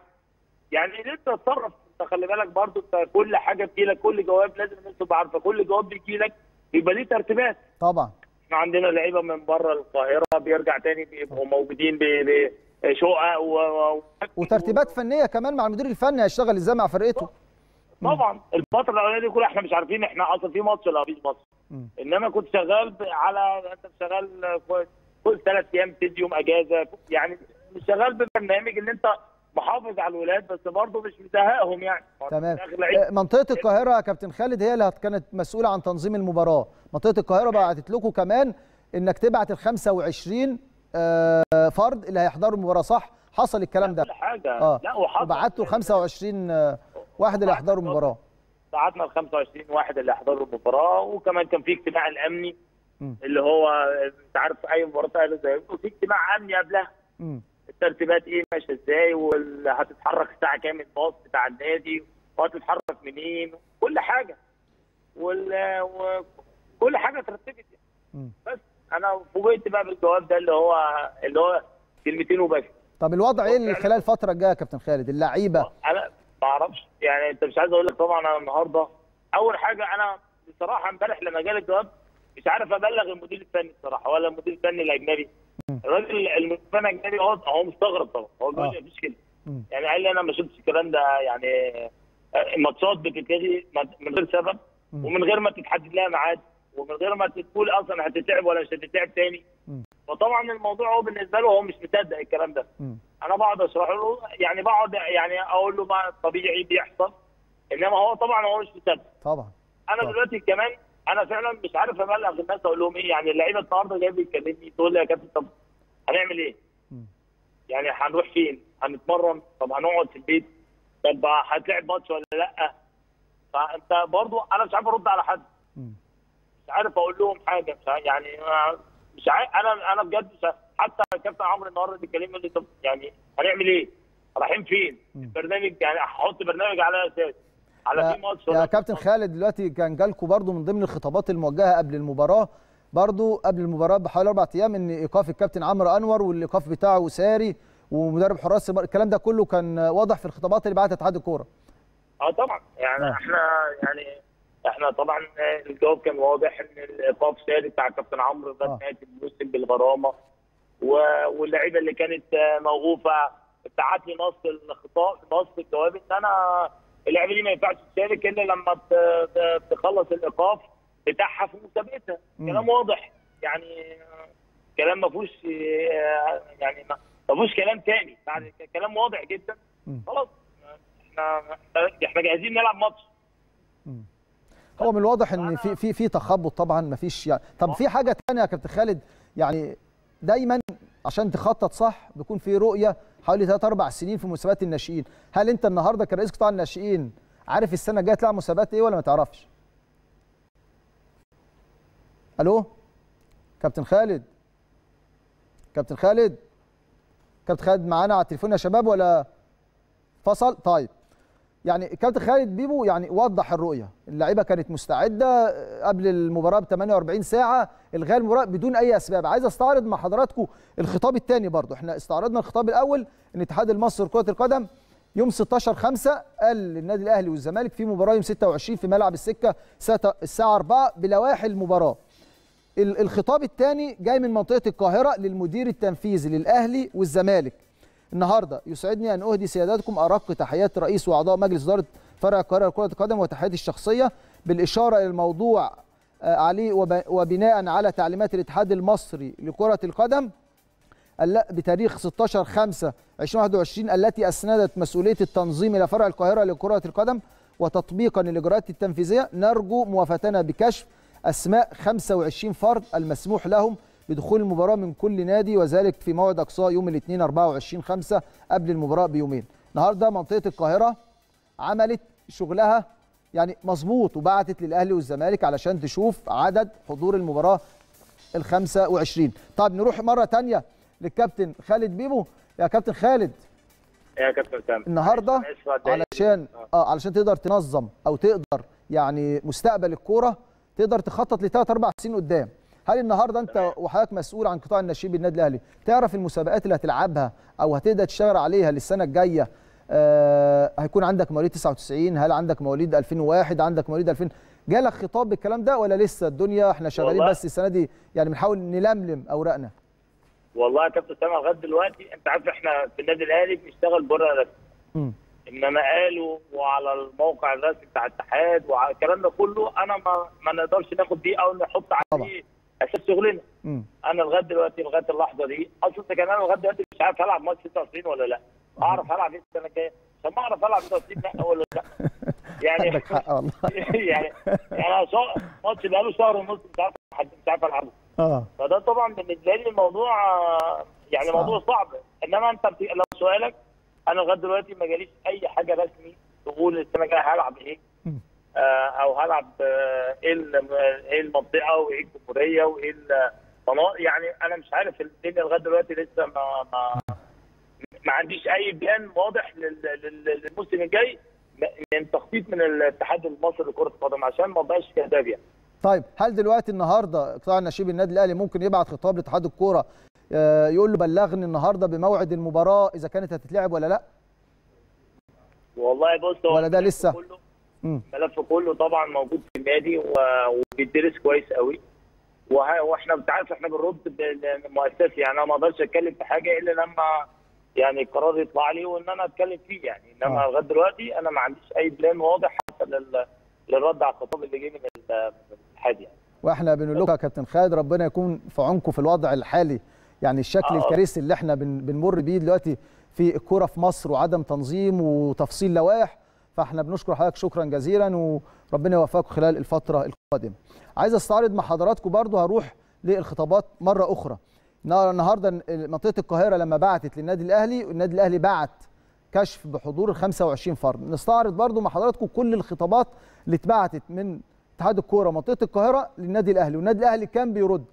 يعني انت تتصرف أنت خلي بالك برضو أنت كل حاجة بتجيلك كل جواب لازم الناس تبقى عارفة. كل جواب بيجيلك يبقى ليه ترتيبات. طبعا. إحنا عندنا لعيبة من بره القاهرة بيرجع تاني بيبقوا موجودين ب- بشقق و... و... وترتيبات فنية كمان مع المدير الفني هيشتغل إزاي مع فرقته. طبعا. الفترة الأولانية دي كلها إحنا مش عارفين إحنا أصلا في ماتش ولا مفيش ماتش. إنما كنت شغال على أنت شغال كل- ثلاث أيام تدي يوم أجازة. يعني مش شغال ببرنامج ان أنت محافظ على الولاد بس برضه مش مزهقهم يعني. تمام. آه، منطقة القاهرة يا كابتن خالد هي اللي كانت مسؤولة عن تنظيم المباراة. منطقة القاهرة بعتت لكم كمان إنك تبعت ال 25 آه، فرد اللي هيحضروا المباراه صح؟ حصل الكلام ده. حاجة. آه لا وحصل. وبعتوا 25 آه، واحد اللي هيحضروا المباراه بعتنا ال 25 واحد اللي حضروا المباراه وكمان كان في اجتماع الأمني. اللي هو انت عارف أي مباراة أهلي زي وفي اجتماع أمني قبلها. الترتيبات إيه ماشية إزاي وهتتحرك الساعة كام الباص بتاع النادي وهتتحرك منين كل حاجة. وال... وكل حاجة اترتبت يعني. بس. أنا فوجئت بقى بالجواب ده اللي هو اللي هو كلمتين وبس. طب الوضع إيه اللي خلال الفترة الجاية يا كابتن خالد؟ اللعيبة. أنا ما أعرفش. يعني أنت مش عايز أقول لك طبعا أنا النهارده أول حاجة أنا بصراحة امبارح لما جالي الجواب مش عارف أبلغ المدير الفني الصراحه ولا المدير الفني الأجنبي. الراجل المدير الفني الأجنبي هو هو مستغرب طبعا. هو آه. مفيش كده. يعني قال لي أنا ما شفتش الكلام ده يعني الماتشات بتتلغي من غير سبب. ومن غير ما تتحدد لها ميعاد. ومن غير ما تقول أصلا هتتعب ولا مش هتتعب تاني. فطبعا الموضوع هو بالنسبة له هو مش مصدق الكلام ده. أنا بقعد أشرح له يعني بقعد يعني أقول له ما طبيعي بيحصل إنما هو طبعا هو مش مصدق طبعا أنا طبعا. دلوقتي كمان أنا فعلا مش عارف أبلغ الناس أقول لهم إيه يعني اللعيبة النهارده جاي بيكلمني تقول لي يا كابتن طب هنعمل إيه؟ يعني هنروح فين؟ هنتمرن؟ طب هنقعد في البيت؟ طب هتلعب ماتش ولا لأ؟ فأنت برضو أنا مش عارف أرد على حد. عارف أقول لهم حاجة يعني مش عارف أنا أنا بجد. حتى الكابتن عمرو النهارده بيكلمني يقول لي طب يعني هنعمل إيه؟ رايحين فين؟ البرنامج يعني هحط برنامج على أساس على في ماتش يا, كابتن؟ خالد دلوقتي كان جالكم برضو من ضمن الخطابات الموجهة قبل المباراة برضو قبل المباراة بحوالي أربع أيام إن إيقاف الكابتن عمرو أنور والإيقاف بتاعه ساري ومدرب حراس الكلام ده كله كان واضح في الخطابات اللي بعتها اتحاد الكورة آه طبعا يعني آه. إحنا يعني إحنا طبعا الجواب كان واضح إن الإيقاف ساري بتاع كابتن عمرو ده آه. نهاية الموسم بالغرامة. واللعيبة اللي كانت موقوفة ابتعت لي نص الخطاب نص الجواب ان أنا اللعيبة دي ما ينفعش تشارك إلا لما تخلص الإيقاف بتاعها في مسابقتها. كلام واضح. يعني كلام ما فيهوش يعني ما فيهوش كلام تاني. يعني كلام واضح جدا. خلاص. إحنا إحنا جاهزين نلعب ماتش. هو من الواضح إن في في في تخبط طبعا ما فيش يعني طب في حاجة ثانية يا كابتن خالد؟ يعني دايما عشان تخطط صح بيكون في رؤية حوالي 3 4 سنين في مسابقات الناشئين. هل أنت النهارده كرئيس قطاع الناشئين عارف السنة الجاية تلعب مسابقات إيه ولا ما تعرفش؟ ألو؟ كابتن خالد؟ كابتن خالد؟ كابتن خالد معانا على التليفون يا شباب ولا فصل؟ طيب. يعني كابتن خالد بيبو يعني وضح الرؤية. اللعيبة كانت مستعدة قبل المباراة ب 48 ساعة إلغاء المباراة بدون أي أسباب. عايز أستعرض مع حضراتكم الخطاب الثاني برضو إحنا استعرضنا الخطاب الأول ان الاتحاد المصري لكرة القدم يوم 16 5 قال للنادي الأهلي والزمالك في مباراة يوم 26 في ملعب السكة الساعة 4 بلوائح المباراة. ال- الخطاب الثاني جاي من منطقة القاهرة للمدير التنفيذي للأهلي والزمالك. النهارده يسعدني أن أهدي سيادتكم أرق تحيات رئيس وأعضاء مجلس إدارة فرع القاهره لكره القدم وتحياتي الشخصية بالإشارة إلى الموضوع آه، عليه وب- وبناء على تعليمات الاتحاد المصري لكرة القدم بتاريخ 16 5 2021 التي أسندت مسؤولية التنظيم إلى فرع القاهرة لكرة القدم وتطبيقا للاجراءات التنفيذية. نرجو موافاتنا بكشف أسماء 25 فرد المسموح لهم بدخول المباراة من كل نادي وذلك في موعد اقصاء يوم الاثنين 24 5 قبل المباراة بيومين. النهارده منطقة القاهرة عملت شغلها يعني مظبوط وبعتت للأهلي والزمالك علشان تشوف عدد حضور المباراة ال 25 طب نروح مرة تانية للكابتن خالد بيبو. يا كابتن خالد. يا كابتن سامي. النهارده. علشان آه علشان تقدر تنظم أو تقدر يعني مستقبل الكورة تقدر تخطط لثلاث أربع سنين قدام. هل النهارده انت وحضرتك مسؤول عن قطاع الناشئين بالنادي الاهلي؟ تعرف المسابقات اللي هتلعبها أو هتقدر تشتغل عليها للسنة الجاية آه هيكون عندك مواليد 99 هل عندك مواليد 2001 عندك مواليد 2000 جالك خطاب بالكلام ده ولا لسه الدنيا إحنا شغالين. بس السنة دي؟ يعني بنحاول نلملم اوراقنا والله يا كابتن سامي لغاية دلوقتي انت عارف إحنا في النادي الاهلي بنشتغل بره رسمي. انما قالوا وعلى الموقع الرسمي بتاع الاتحاد وعلى الكلام ده كله أنا ما ما نقدرش ناخد بيه أو نحط عليه أساس شغلنا. أنا لغاية دلوقتي لغاية اللحظة دي أصلا كمان أنا لغاية دلوقتي مش عارف العب ماتش 26 ولا لأ. أعرف العب إيه السنة الجاية؟ عشان ما أعرف العب 26 لا ولا لأ. يعني عندك حق والله. يعني يعني ماتش بقاله شهر ونص مش عارف حد مش عارف ألعبه. آه. فده طبعا بالنسبة لي الموضوع يعني صعب. موضوع صعب. إنما أنت. لو سؤالك أنا لغاية دلوقتي ما جاليش أي حاجة رسمي تقول السنة الجاية هلعب إيه. أو هلعب آه، إيه إيه المنطقة وإيه الجمهورية وإيه المناطق يعني أنا مش عارف الدنيا لغاية دلوقتي لسه ما ما ما عنديش أي بلان واضح لل- لل- للموسم الجاي من تخطيط من الاتحاد المصري لكرة القدم عشان ما كذاب يعني طيب هل دلوقتي النهارده قطاع النشيب النادي الأهلي ممكن يبعت خطاب لاتحاد الكورة آه، يقول له بلغني النهارده بموعد المباراة إذا كانت هتتلعب ولا لأ؟ والله بص هو ولا ده لسه؟ كله. الملف كله طبعا موجود في النادي وبيدرس كويس قوي. وإحنا انت عارف إحنا بنرد بمؤسسي. يعني أنا ما أقدرش أتكلم في حاجة إلا لما يعني القرار يطلع لي وإن أنا أتكلم فيه يعني. إنما آه. لغاية دلوقتي أنا ما عنديش أي بلان واضح حتى لل- للرد على الخطاب اللي جه من ال- من الاتحاد يعني. وإحنا بنقول لكم يا كابتن خالد ربنا يكون في عونكم في الوضع الحالي. يعني الشكل آه. الكارثي اللي إحنا بن- بنمر بيه دلوقتي في الكورة في مصر وعدم تنظيم وتفصيل لوائح فاحنا بنشكر حضرتك شكرا جزيلا وربنا يوفقكم خلال الفترة القادمة. عايز أستعرض مع حضراتكم برضو هروح للخطابات مرة أخرى. النهارده منطقة القاهرة لما بعتت للنادي الأهلي النادي الأهلي بعت كشف بحضور ال 25 فرد نستعرض برضو مع حضراتكم كل الخطابات اللي اتبعتت من اتحاد الكورة منطقة القاهرة للنادي الأهلي والنادي الأهلي كان بيرد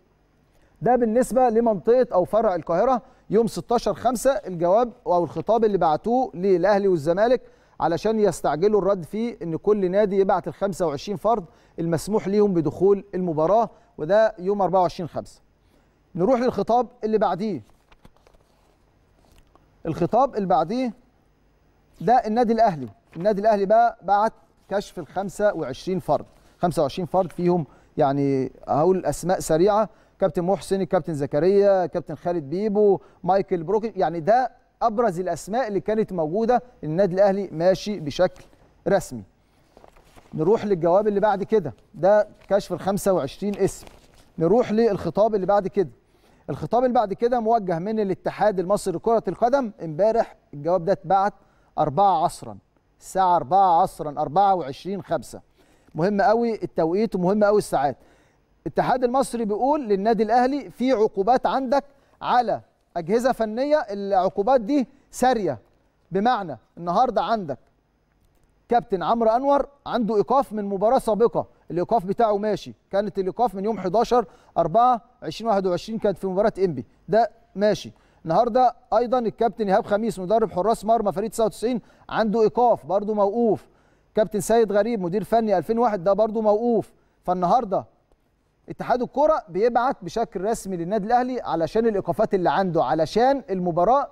ده بالنسبة لمنطقة أو فرع القاهرة يوم 16 5 الجواب أو الخطاب اللي بعتوه للأهلي والزمالك علشان يستعجلوا الرد فيه إن كل نادي يبعت ال 25 فرد المسموح ليهم بدخول المباراة وده يوم 24 5 نروح للخطاب اللي بعديه. الخطاب اللي بعديه ده النادي الأهلي. النادي الأهلي بقى بعت كشف ال 25 فرد. 25 فرد فيهم يعني هقول أسماء سريعة كابتن محسن كابتن زكريا كابتن خالد بيبو مايكل بروكي يعني ده أبرز الأسماء اللي كانت موجودة النادي الأهلي ماشي بشكل رسمي. نروح للجواب اللي بعد كده. ده كشف ال 25 اسم. نروح للخطاب اللي بعد كده. الخطاب اللي بعد كده موجه من الاتحاد المصري لكرة القدم. امبارح الجواب ده اتبعت 4 عصرا. الساعة 4 عصرا 24 5 مهم قوي التوقيت ومهم قوي الساعات. الاتحاد المصري بيقول للنادي الأهلي في عقوبات عندك على أجهزة فنية العقوبات دي سارية. بمعنى النهارده عندك كابتن عمرو أنور عنده إيقاف من مباراة سابقة. الإيقاف بتاعه ماشي. كانت الإيقاف من يوم 11 4 2021 كانت في مباراة إنبي. ده ماشي. النهارده أيضا الكابتن إيهاب خميس مدرب حراس مرمى فريق 99 عنده إيقاف برده موقوف. كابتن سيد غريب مدير فني 2001 ده برده موقوف. فالنهاردة اتحاد الكرة بيبعت بشكل رسمي للنادي الأهلي علشان الإيقافات اللي عنده علشان المباراة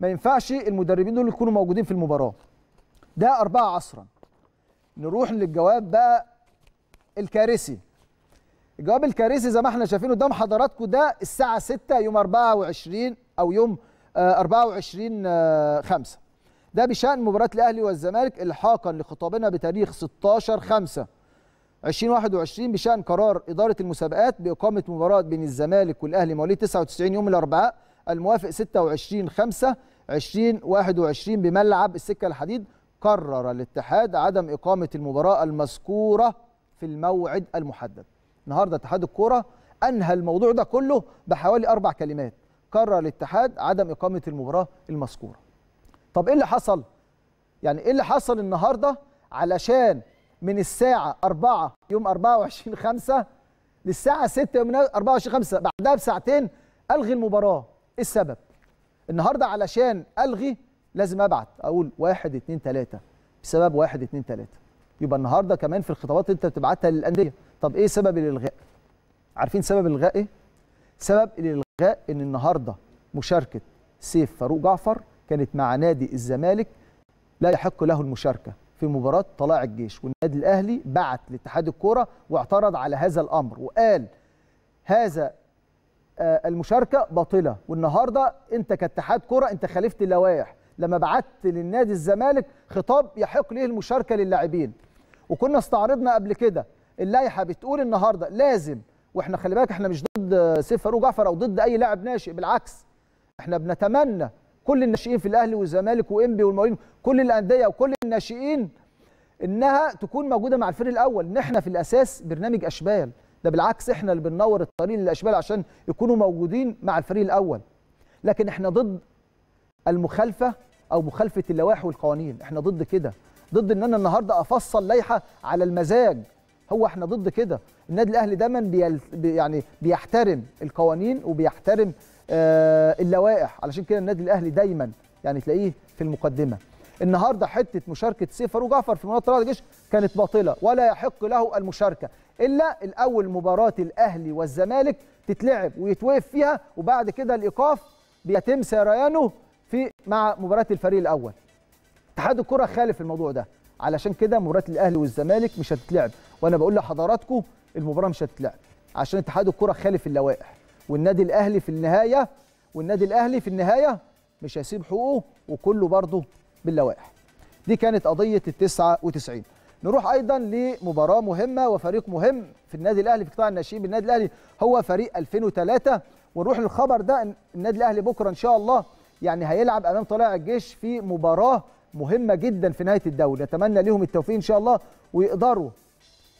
ما ينفعش المدربين دول يكونوا موجودين في المباراة. ده أربعة عصرا. نروح للجواب بقى الكارثي. الجواب الكارثي زي ما إحنا شايفين قدام حضراتكم ده الساعة 6 يوم 24 أو يوم آه، 24 آه، 5 ده بشأن مباراة الأهلي والزمالك الحاقا لخطابنا بتاريخ 16 5 2021 بشأن قرار إدارة المسابقات بإقامة مباراة بين الزمالك والأهلي مواليد 99 يوم الأربعاء الموافق 26 5 2021 بملعب السكة الحديد. قرر الاتحاد عدم إقامة المباراة المذكورة في الموعد المحدد. النهارده اتحاد الكورة أنهى الموضوع ده كله بحوالي أربع كلمات. قرر الاتحاد عدم إقامة المباراة المذكورة. طب إيه اللي حصل؟ يعني إيه اللي حصل النهارده علشان من الساعة 4 يوم 24 5 للساعة 6 يوم 24 5 بعدها بساعتين ألغي المباراة. إيه السبب؟ النهارده علشان ألغي لازم أبعت. أقول 1 2 3 بسبب 1 2 3 يبقى النهارده كمان في الخطابات أنت بتبعتها للأندية. طب إيه سبب الإلغاء؟ عارفين سبب الإلغاء إيه؟ سبب الإلغاء إن النهارده مشاركة سيف فاروق جعفر كانت مع نادي الزمالك لا يحق له المشاركة. في مباراة طلائع الجيش والنادي الأهلي بعت لاتحاد الكورة واعترض على هذا الأمر وقال هذا آه، المشاركة باطلة والنهاردة أنت كاتحاد كورة أنت خالفت اللوائح. لما بعت للنادي الزمالك خطاب يحق له المشاركة للاعبين. وكنا استعرضنا قبل كده اللائحة بتقول النهارده لازم وإحنا خلي بالك إحنا مش ضد سيف فاروق جعفر أو ضد أي لاعب ناشئ بالعكس إحنا بنتمنى كل الناشئين في الأهلي والزمالك وإنبي والمقاولين كل الأندية وكل الناشئين إنها تكون موجودة مع الفريق الأول. ان إحنا في الأساس برنامج أشبال. ده بالعكس إحنا اللي بننور الطريق للأشبال عشان يكونوا موجودين مع الفريق الأول. لكن إحنا ضد المخالفة أو مخالفة اللوائح والقوانين. إحنا ضد كده. ضد إن أنا النهارده أفصل لائحة على المزاج. هو إحنا ضد كده. النادي الأهلي دايما. بي- يعني بيحترم القوانين وبيحترم اللوائح. علشان كده النادي الأهلي دايما يعني تلاقيه في المقدمة. النهارده حتة مشاركة سيف فاروق جعفر في طلائع الجيش كانت باطلة ولا يحق له المشاركة إلا الأول مباراة الأهلي والزمالك تتلعب ويتوقف فيها وبعد كده الإيقاف بيتم سريانه في مع مباراة الفريق الأول. اتحاد الكرة خالف الموضوع ده. علشان كده مباراة الأهلي والزمالك مش هتتلعب. وأنا بقول لحضراتكم المباراة مش هتتلعب. عشان اتحاد الكرة خالف اللوائح. والنادي الأهلي في النهاية والنادي الأهلي في النهاية مش هيسيب حقوقه وكله برضه باللوائح. دي كانت قضية ال 99 نروح أيضا لمباراة مهمة وفريق مهم في النادي الأهلي في قطاع الناشئين بالنادي الأهلي هو فريق 2003 ونروح للخبر ده النادي الأهلي بكرة إن شاء الله يعني هيلعب أمام طلائع الجيش في مباراة مهمة جدا في نهاية الدوري. نتمنى لهم التوفيق إن شاء الله ويقدروا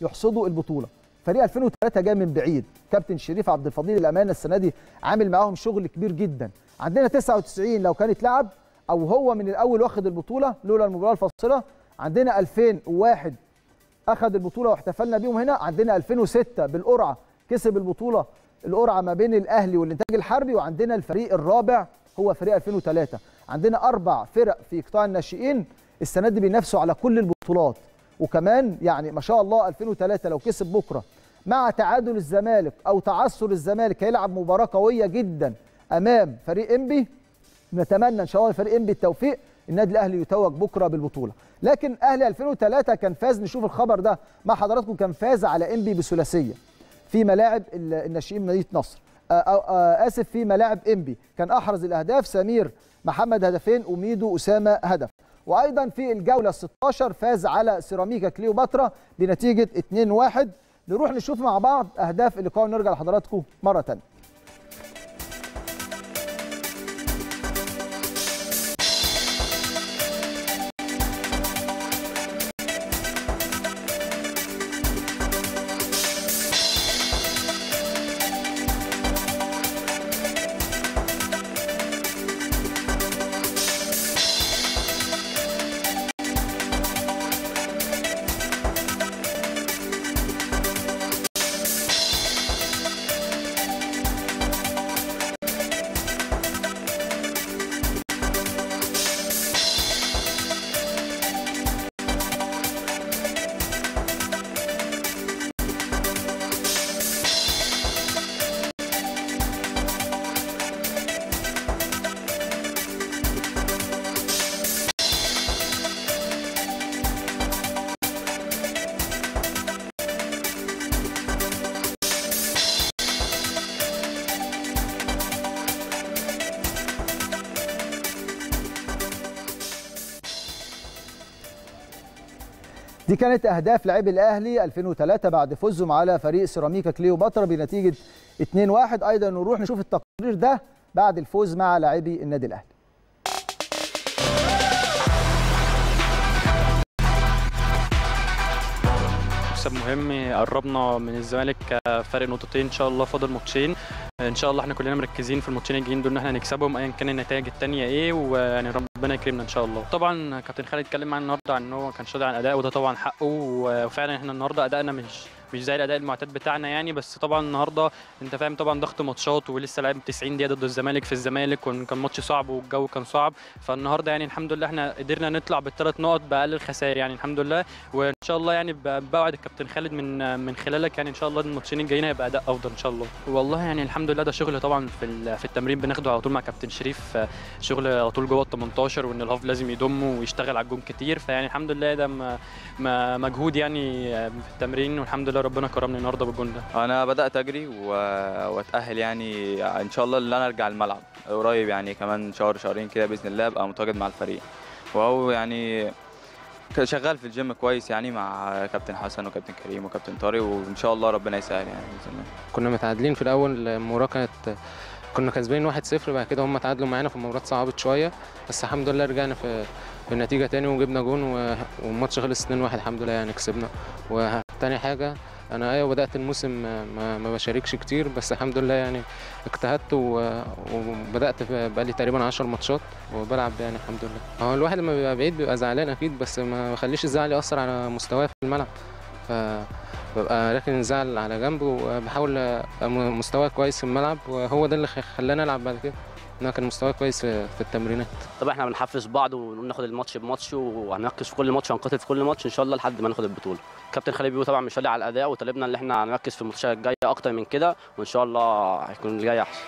يحصدوا البطولة. فريق 2003 جاي من بعيد. كابتن شريف عبد الفضيل الامانه السنة دي عامل معاهم شغل كبير جدا. عندنا 99 لو كان اتلعب أو هو من الأول واخد البطولة لولا المباراة الفاصلة. عندنا 2001 اخذ البطولة واحتفلنا بيهم هنا. عندنا 2006 بالقرعة كسب البطولة القرعة ما بين الأهلي والإنتاج الحربي. وعندنا الفريق الرابع هو فريق 2003 عندنا أربع فرق في قطاع الناشئين السنة دي بينافسوا على كل البطولات. وكمان يعني ما شاء الله 2003 لو كسب بكرة مع تعادل الزمالك أو تعثر الزمالك هيلعب مباراة قوية جدا أمام فريق إنبي. نتمنى إن شاء الله لفريق إنبي التوفيق النادي الأهلي يتوج بكرة بالبطولة. لكن أهلي 2003 كان فاز نشوف الخبر ده مع حضراتكم كان فاز على إنبي بثلاثية في ملاعب ال- الناشئين مدينة نصر. آه، آه، آه، آسف في ملاعب إنبي. كان أحرز الأهداف سمير محمد هدفين وميدو أسامة هدف. وأيضا في الجولة 16 فاز على سيراميكا كليوباترا بنتيجة 2-1 نروح نشوف مع بعض أهداف اللقاء ونرجع لحضراتكم مرة ثانية دي كانت أهداف لاعبي الأهلي 2003 بعد فوزهم على فريق سيراميكا كليوباترا بنتيجة 2-1 أيضا نروح نشوف التقرير ده بعد الفوز مع لاعبي النادي الأهلي. مكسب مهم قربنا من الزمالك فرق نقطتين إن شاء الله فاضل ماتشين. إن شاء الله إحنا كلنا مركزين في الماتشين الجايين دول إن إحنا نكسبهم ايا كان النتائج الثانية إيه ويعني ربنا يكرمنا إن شاء الله. طبعا كابتن خالد اتكلم معانا النهارده عن إن هو كان شاطر عن الاداء وده طبعا حقه وفعلا إحنا النهارده أدائنا مش مش زي الأداء المعتاد بتاعنا يعني بس طبعا النهارده أنت فاهم طبعا ضغط ماتشات ولسه لعب 90 دقيقة ضد الزمالك في الزمالك وكان ماتش صعب والجو كان صعب. فالنهاردة يعني الحمد لله إحنا قدرنا نطلع بالثلاث نقط بأقل الخسائر يعني الحمد لله. وإن شاء الله يعني بوعد الكابتن خالد من من خلالك يعني إن شاء الله الماتشين الجايين هيبقى أداء أفضل إن شاء الله. والله يعني الحمد لله ده شغل طبعا في في التمرين بناخده على طول مع كابتن شريف. شغل على طول جوه ال 18 وإن الهاف لازم يضم ويشتغل على الجون كتير. فيعني الحمد لله ده مجهود يعني في التمرين والحمد لله ربنا كرمني النهارده بالجون ده. أنا بدأت أجري و... وأتأهل يعني إن شاء الله إن أنا أرجع الملعب. قريب يعني كمان شهر شهرين كده بإذن الله أبقى متواجد مع الفريق. وهو يعني شغال في الجيم كويس يعني مع كابتن حسن وكابتن كريم وكابتن طارق وإن شاء الله ربنا يسهل يعني بإذن الله. كنا متعادلين في الأول المباراه كانت كنا كسبانين 1-0 بعد كده هم تعادلوا معانا في المباراه صعبت شوية بس الحمد لله رجعنا في في النتيجه تاني وجبنا جون والماتش خلص 2-1 الحمد لله يعني كسبنا. وتاني حاجة أنا أيوه بدأت الموسم ما, ما بشاركش كتير بس الحمد لله يعني اجتهدت وبدأت بقالي تقريبا 10 ماتشات وبلعب يعني الحمد لله. هو الواحد لما بيبقى بعيد بيبقى زعلان أكيد بس ما بخليش الزعل يأثر على مستواه في الملعب. فببقى راكن الزعل على جنب وبحاول مستواي كويس في الملعب وهو ده اللي خلاني ألعب بعد كده. ان كان مستواي كويس في التمرينات. طبعا إحنا بنحفز بعض وناخد الماتش بماتش وهنركز في كل ماتش وهنقاتل في كل ماتش إن شاء الله لحد ما ناخد البطولة. كابتن خالد بيقول طبعا مش على الأداء وطالبنا إن إحنا هنركز في الماتشات الجاية أكتر من كده وإن شاء الله هيكون اللي جاي أحسن.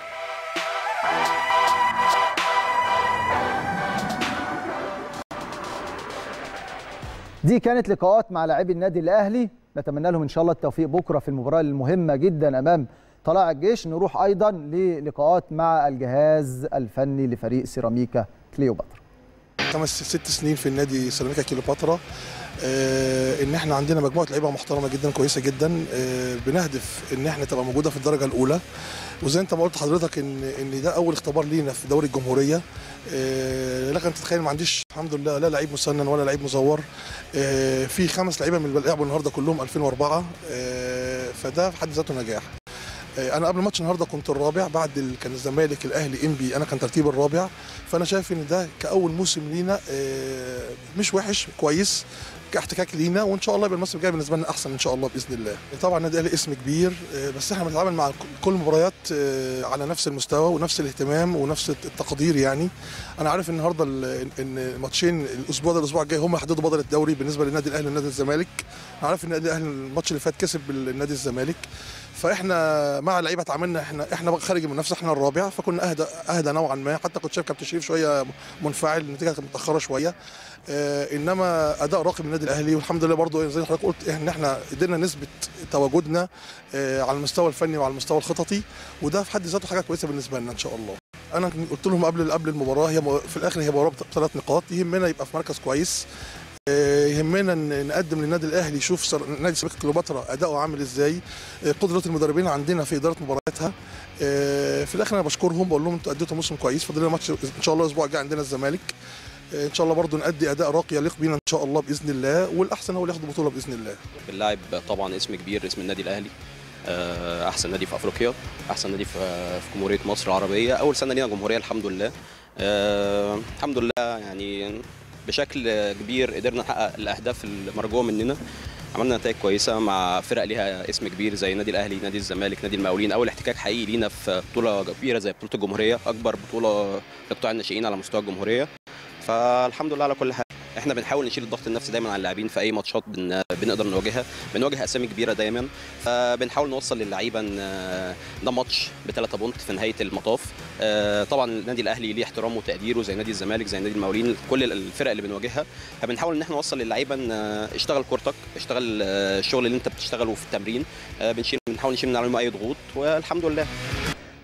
دي كانت لقاءات مع لاعبي النادي الأهلي. نتمنى لهم إن شاء الله التوفيق بكرة في المباراة المهمة جدا أمام طلائع الجيش نروح أيضا للقاءات مع الجهاز الفني لفريق سيراميكا كليوباترا. خمس ست سنين في النادي سيراميكا كليوباترا. آه إن إحنا عندنا مجموعة لعيبة محترمة جدا كويسة جدا. آه بنهدف إن إحنا تبقى موجودة في الدرجة الأولى. وزي أنت ما قلت حضرتك إن إن ده أول اختبار لينا في دوري الجمهورية. آه لكن تتخيل ما عنديش الحمد لله لا لعيب مسنن ولا لعيب مزور. آه في خمس لعيبة من اللي لعبوا النهارده كلهم 2004 آه فده في حد ذاته نجاح. أنا قبل ماتش النهارده كنت الرابع بعد. كان الزمالك الأهلي إنبي أنا كان ترتيب الرابع. فأنا شايف إن ده كأول موسم لينا مش وحش كويس كاحتكاك لينا وإن شاء الله يبقى الموسم الجاي بالنسبة لنا أحسن إن شاء الله بإذن الله. طبعا النادي الأهلي اسم كبير بس إحنا بنتعامل مع كل المباريات على نفس المستوى ونفس الاهتمام ونفس التقدير يعني. أنا عارف النهارده ان ماتشين الأسبوع ده الأسبوع الجاي هم يحددوا بطل الدوري بالنسبة للنادي الأهلي ونادي الزمالك. أنا عارف إن النادي الأهلي الماتش اللي فات كسب النادي الزمالك. فإحنا مع اللعيبه اتعاملنا إحنا إحنا خارج المنافسه إحنا الرابع فكنا أهدى أهدى نوعا ما. حتى كنت شايف كابتن شريف شوية منفعل النتيجة كانت متأخرة شوية. آه إنما أداء راقي من النادي الأهلي والحمد لله برضو زي ما حضرتك قلت ان إحنا قدرنا نثبت تواجدنا آه على المستوى الفني وعلى المستوى الخططي وده في حد ذاته حاجة كويسة بالنسبة لنا إن شاء الله. أنا قلت لهم قبل قبل المباراة هي في الآخر هي مباراة بثلاث نقاط يهمنا يبقى في مركز كويس. يهمنا نقدم للنادي الأهلي يشوف نادي سيراميكا كليوباترا أداؤه عامل إزاي قدرة المدربين عندنا في إدارة مبارياتها. في الآخر أنا بشكرهم بقول لهم أنتوا أديتوا موسم كويس. فاضل لنا ماتش إن شاء الله الأسبوع الجاي عندنا الزمالك. إن شاء الله برضو نأدي أداء راقي يليق بينا إن شاء الله بإذن الله والأحسن هو اللي ياخد البطولة بإذن الله. اللاعب طبعا اسم كبير اسم النادي الأهلي. أحسن نادي في أفريقيا أحسن نادي في جمهورية مصر العربية. أول سنة لينا جمهورية الحمد لله. الحمد لله يعني بشكل كبير قدرنا نحقق الأهداف المرجوة مننا. عملنا نتائج كويسة مع فرق ليها اسم كبير زي النادي الأهلي نادي الزمالك نادي المقاولين. أول احتكاك حقيقي لينا في بطولة كبيرة زي بطولة الجمهورية أكبر بطولة لقطاع الناشئين على مستوى الجمهورية. فالحمد لله على كل حال. إحنا بنحاول نشيل الضغط النفسي دايما على اللاعبين في أي ماتشات بن... بنقدر نواجهها. بنواجه أسامي كبيرة دايما. فبنحاول نوصل للعيبة إن ده ماتش بثلاثه بونت في نهاية المطاف. طبعا النادي الأهلي ليه احترامه وتقديره زي نادي الزمالك زي نادي المقاولين كل الفرق اللي بنواجهها. فبنحاول إن إحنا نوصل للعيبة إن اشتغل كورتك اشتغل الشغل اللي انت بتشتغله في التمرين. بنشيل بنحاول نشيل من عليهم أي ضغوط والحمد لله.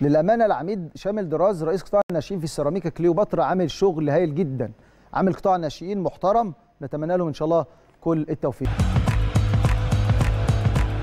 للأمانة العميد شامل دراز رئيس قطاع الناشئين في السيراميكا كليوباترا عامل شغل هايل جدا. عامل قطاع الناشئين محترم نتمنى لهم إن شاء الله كل التوفيق.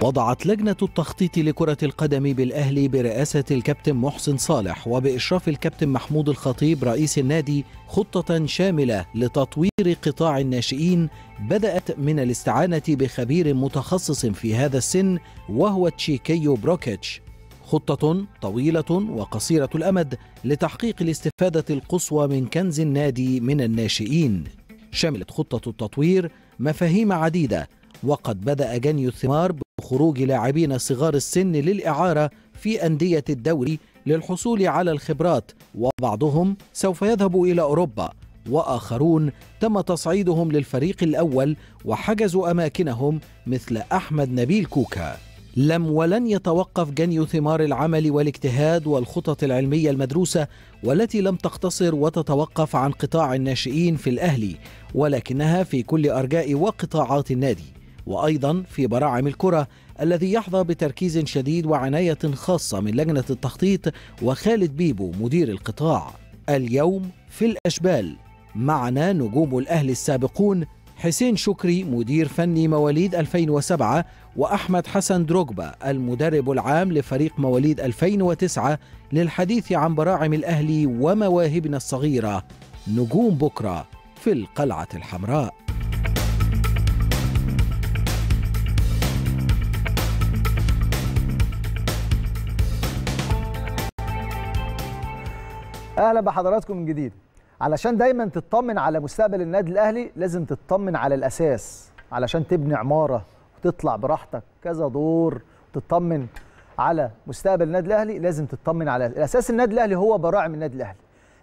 وضعت لجنة التخطيط لكرة القدم بالأهلي برئاسة الكابتن محسن صالح وبإشراف الكابتن محمود الخطيب رئيس النادي خطة شاملة لتطوير قطاع الناشئين بدأت من الاستعانة بخبير متخصص في هذا السن وهو تشيكيو بروكيتش. خطة طويلة وقصيرة الأمد لتحقيق الاستفادة القصوى من كنز النادي من الناشئين. شملت خطة التطوير مفاهيم عديدة وقد بدأ جني الثمار بخروج لاعبين صغار السن للإعارة في أندية الدوري للحصول على الخبرات وبعضهم سوف يذهب إلى أوروبا. وآخرون تم تصعيدهم للفريق الأول وحجزوا أماكنهم مثل أحمد نبيل كوكا. لم ولن يتوقف جني ثمار العمل والاجتهاد والخطط العلمية المدروسة والتي لم تقتصر وتتوقف عن قطاع الناشئين في الأهلي ولكنها في كل أرجاء وقطاعات النادي وأيضا في براعم الكرة الذي يحظى بتركيز شديد وعناية خاصة من لجنة التخطيط وخالد بيبو مدير القطاع. اليوم في الأشبال معنا نجوم الاهلي السابقون حسين شكري مدير فني مواليد 2007 وأحمد حسن دروجبا المدرب العام لفريق مواليد 2009 للحديث عن براعم الأهلي ومواهبنا الصغيرة. نجوم بكرة في القلعة الحمراء. أهلا بحضراتكم من جديد. علشان دايما تطمن على مستقبل النادي الأهلي لازم تطمن على الأساس علشان تبني عمارة. وتطلع براحتك كذا دور تطمن على مستقبل النادي الأهلي لازم تطمن على الاساس النادي الأهلي هو براعم النادي الأهلي.